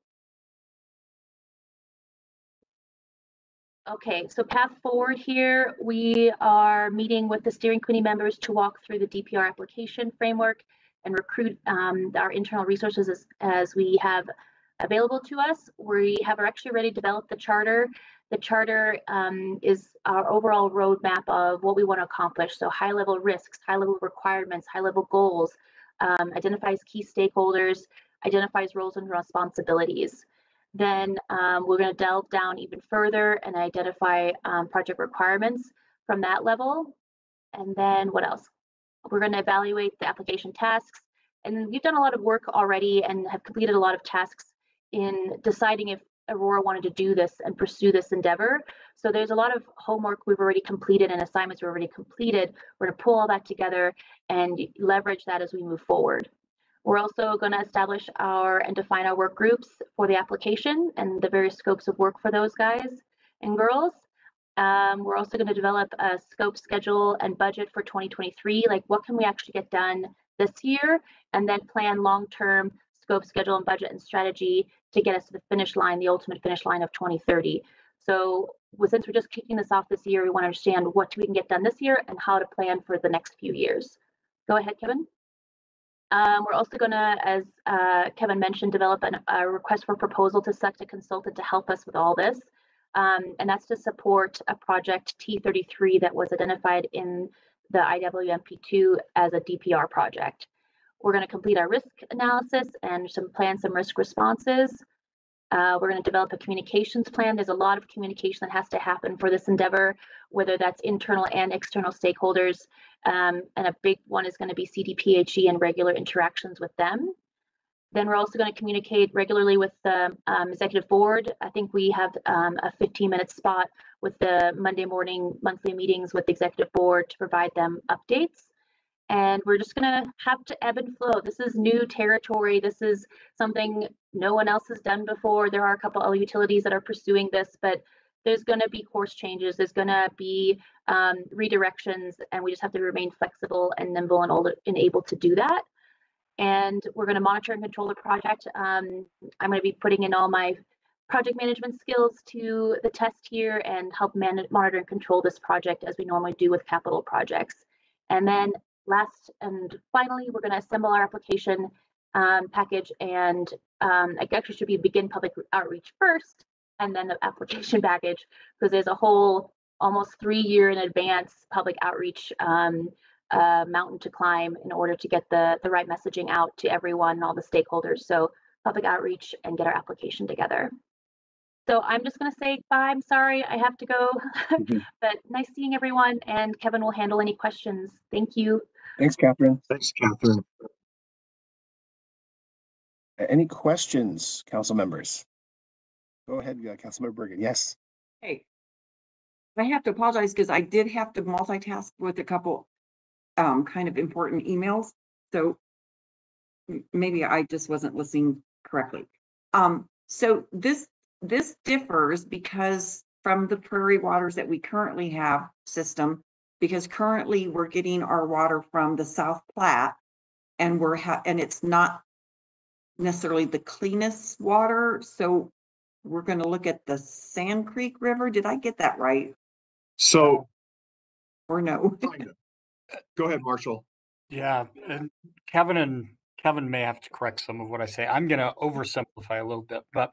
Okay, so path forward here, we are meeting with the steering committee members to walk through the DPR application framework and recruit um, our internal resources as, as we have available to us. We have actually already developed the charter. The charter um, is our overall roadmap of what we want to accomplish. So high level risks, high level requirements, high level goals, um, identifies key stakeholders, identifies roles and responsibilities. Then um, we're going to delve down even further and identify um, project requirements from that level. And then what else? We're going to evaluate the application tasks. And we've done a lot of work already and have completed a lot of tasks in deciding if Aurora wanted to do this and pursue this endeavor. So there's a lot of homework we've already completed and assignments we've already completed. We're going to pull all that together and leverage that as we move forward. We're also going to establish our and define our work groups for the application and the various scopes of work for those guys and girls. Um, we're also going to develop a scope schedule and budget for 2023. Like what can we actually get done this year and then plan long-term scope schedule and budget and strategy to get us to the finish line, the ultimate finish line of 2030. So since we're just kicking this off this year, we want to understand what we can get done this year and how to plan for the next few years. Go ahead, Kevin. Um, we're also going to, as uh, Kevin mentioned, develop an, a request for proposal to select a consultant to help us with all this. Um, and that's to support a project T33 that was identified in the IWMP2 as a DPR project. We're going to complete our risk analysis and some plan some risk responses. Uh, we're going to develop a communications plan. There's a lot of communication that has to happen for this endeavor, whether that's internal and external stakeholders. Um, and a big one is going to be CDPHE and regular interactions with them. Then we're also going to communicate regularly with the um, executive board. I think we have um, a 15 minute spot with the Monday morning monthly meetings with the executive board to provide them updates. And we're just going to have to ebb and flow. This is new territory. This is something no one else has done before. There are a couple other utilities that are pursuing this, but there's going to be course changes. There's going to be um, redirections, and we just have to remain flexible and nimble and, and able to do that and we're going to monitor and control the project. Um, I'm going to be putting in all my project management skills to the test here and help manage, monitor and control this project as we normally do with capital projects. And then last and finally, we're going to assemble our application um, package and um, it actually should be begin public outreach first and then the application package because there's a whole almost three year in advance public outreach um, uh, mountain to climb in order to get the, the right messaging out to everyone and all the stakeholders. So public outreach and get our application together. So I'm just going to say bye. I'm sorry I have to go, Mhm. but nice seeing everyone. And Kevin will handle any questions. Thank you. Thanks, Catherine. Thanks, Catherine. Any questions, council members? Go ahead, uh, Councilmember Bergan. Yes. Hey. I have to apologize because I did have to multitask with a couple um kind of important emails, so maybe I just wasn't listening correctly. Um, so this this differs because from the prairie waters that we currently have system, because currently we're getting our water from the South Platte and we're ha- and it's not necessarily the cleanest water, so we're going to look at the Sand Creek River. Did I get that right So, or no? kind of. Go ahead, Marshall. Yeah, and Kevin and Kevin may have to correct some of what I say. I'm going to oversimplify a little bit, but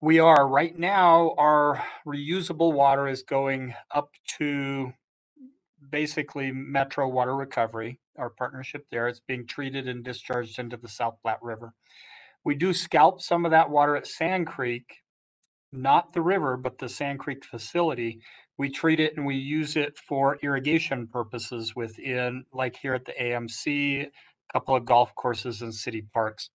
we are right now, our reusable water is going up to basically Metro Water Recovery, our partnership there. It's being treated and discharged into the South Platte River. We do scalp some of that water at Sand Creek, not the river, but the Sand Creek facility. We treat it and we use it for irrigation purposes within, like here at the AMC, a couple of golf courses and city parks.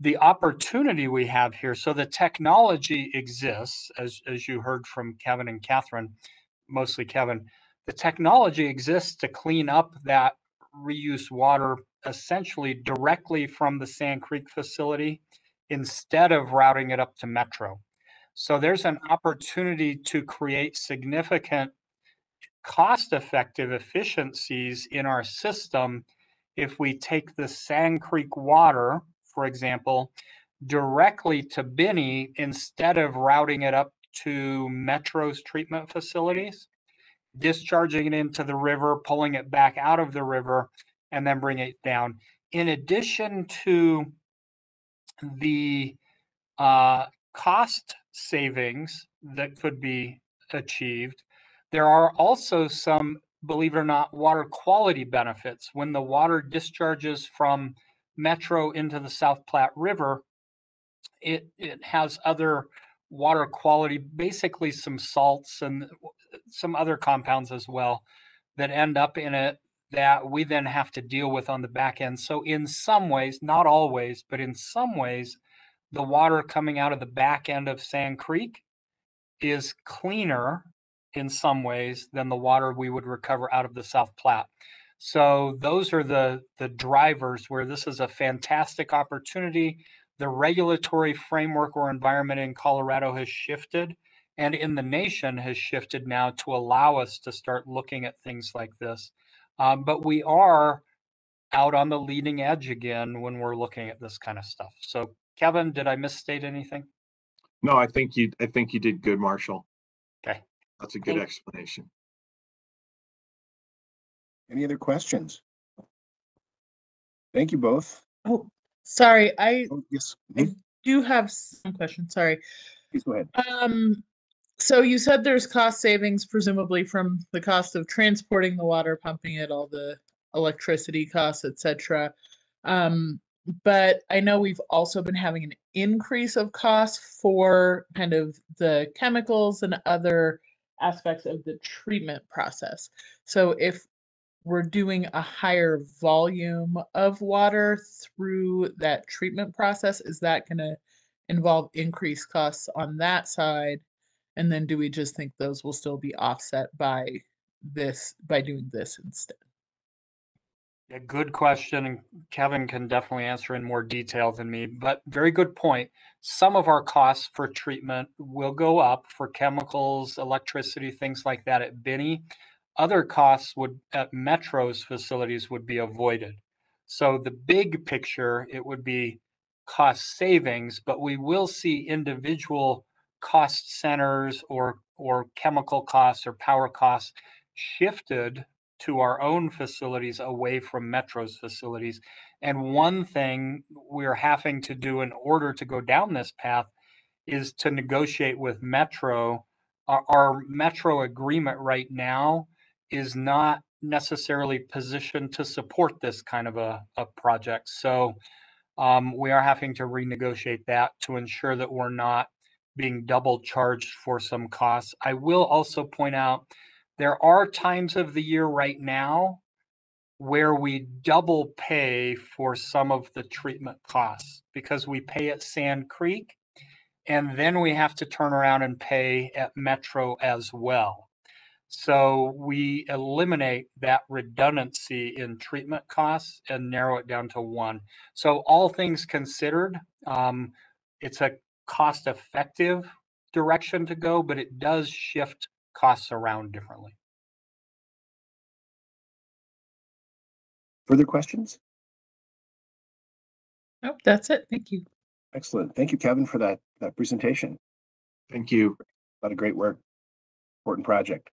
The opportunity we have here, so the technology exists, as, as you heard from Kevin and Catherine, mostly Kevin, the technology exists to clean up that reuse water essentially directly from the Sand Creek facility instead of routing it up to Metro. So there's an opportunity to create significant cost-effective efficiencies in our system if we take the Sand Creek water, for example, directly to Binney instead of routing it up to Metro's treatment facilities, discharging it into the river, pulling it back out of the river, and then bring it down. In addition to the uh, cost savings that could be achieved, there are also some, believe it or not, water quality benefits. When the water discharges from Metro into the South Platte River, it, it has other water quality, basically some salts and some other compounds as well that end up in it that we then have to deal with on the back end. So in some ways, not always, but in some ways, the water coming out of the back end of Sand Creek is cleaner in some ways than the water we would recover out of the South Platte. So those are the the drivers where this is a fantastic opportunity. The regulatory framework or environment in Colorado has shifted and in the nation has shifted now to allow us to start looking at things like this. Um, but we are out on the leading edge again when we're looking at this kind of stuff. So Kevin, did I misstate anything? No, I think you, I think you did good, Marshall. Okay. That's a good Thanks. explanation. Any other questions? Thank you both. Oh, sorry, I Oh, Yes, I mhm, do have some questions. Sorry. please go ahead. Um, so you said there's cost savings presumably from the cost of transporting the water, pumping it, all the electricity costs, et cetera. Um, but I know we've also been having an increase of costs for kind of the chemicals and other aspects of the treatment process. So if we're doing a higher volume of water through that treatment process, is that gonna involve increased costs on that side? And then do we just think those will still be offset by this, by doing this instead? A good question, and Kevin can definitely answer in more detail than me, but very good point. Some of our costs for treatment will go up for chemicals, electricity, things like that at Binney. Other costs would, at Metro's facilities would be avoided. So the big picture, it would be cost savings, but we will see individual cost centers or, or chemical costs or power costs shifted to our own facilities away from Metro's facilities. And one thing we're having to do in order to go down this path is to negotiate with Metro. Our, our Metro agreement right now is not necessarily positioned to support this kind of a, a project. So um, we are having to renegotiate that to ensure that we're not being double charged for some costs. I will also point out there are times of the year right now where we double pay for some of the treatment costs because we pay at Sand Creek and then we have to turn around and pay at Metro as well. So we eliminate that redundancy in treatment costs and narrow it down to one. So all things considered, um, it's a cost effective direction to go, but it does shift costs around differently. Further questions? Nope, that's it. Thank you. Excellent. Thank you, Kevin, for that, that presentation. Thank you. A lot of great work. Important project.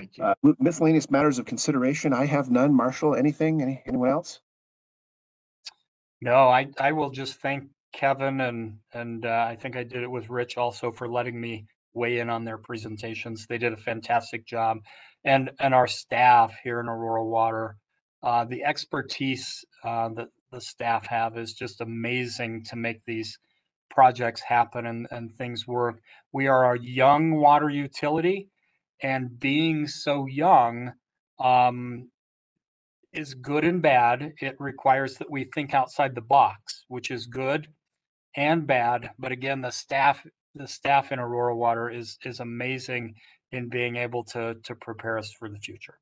Thank you. Uh, miscellaneous matters of consideration. I have none. Marshall, anything? Any, anyone else? No, I, I will just thank Kevin and, and uh, I think I did it with Rich also for letting me weigh in on their presentations. They did a fantastic job. And, and our staff here in Aurora Water, uh, the expertise uh, that the staff have is just amazing to make these projects happen and, and things work. We are a young water utility and being so young um, is good and bad. It requires that we think outside the box, which is good and bad. But again, the staff, the staff in Aurora Water is is amazing in being able to to prepare us for the future.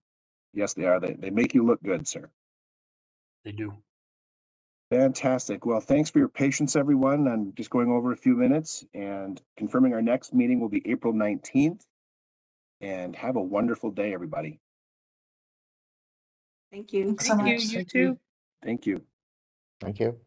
Yes, they are. They, they make you look good, sir. They do. Fantastic. Well, thanks for your patience, everyone. I'm just going over a few minutes and confirming our next meeting will be April 19th. And have a wonderful day, everybody. Thank you. Thank you, you too. Thank you. Thank you.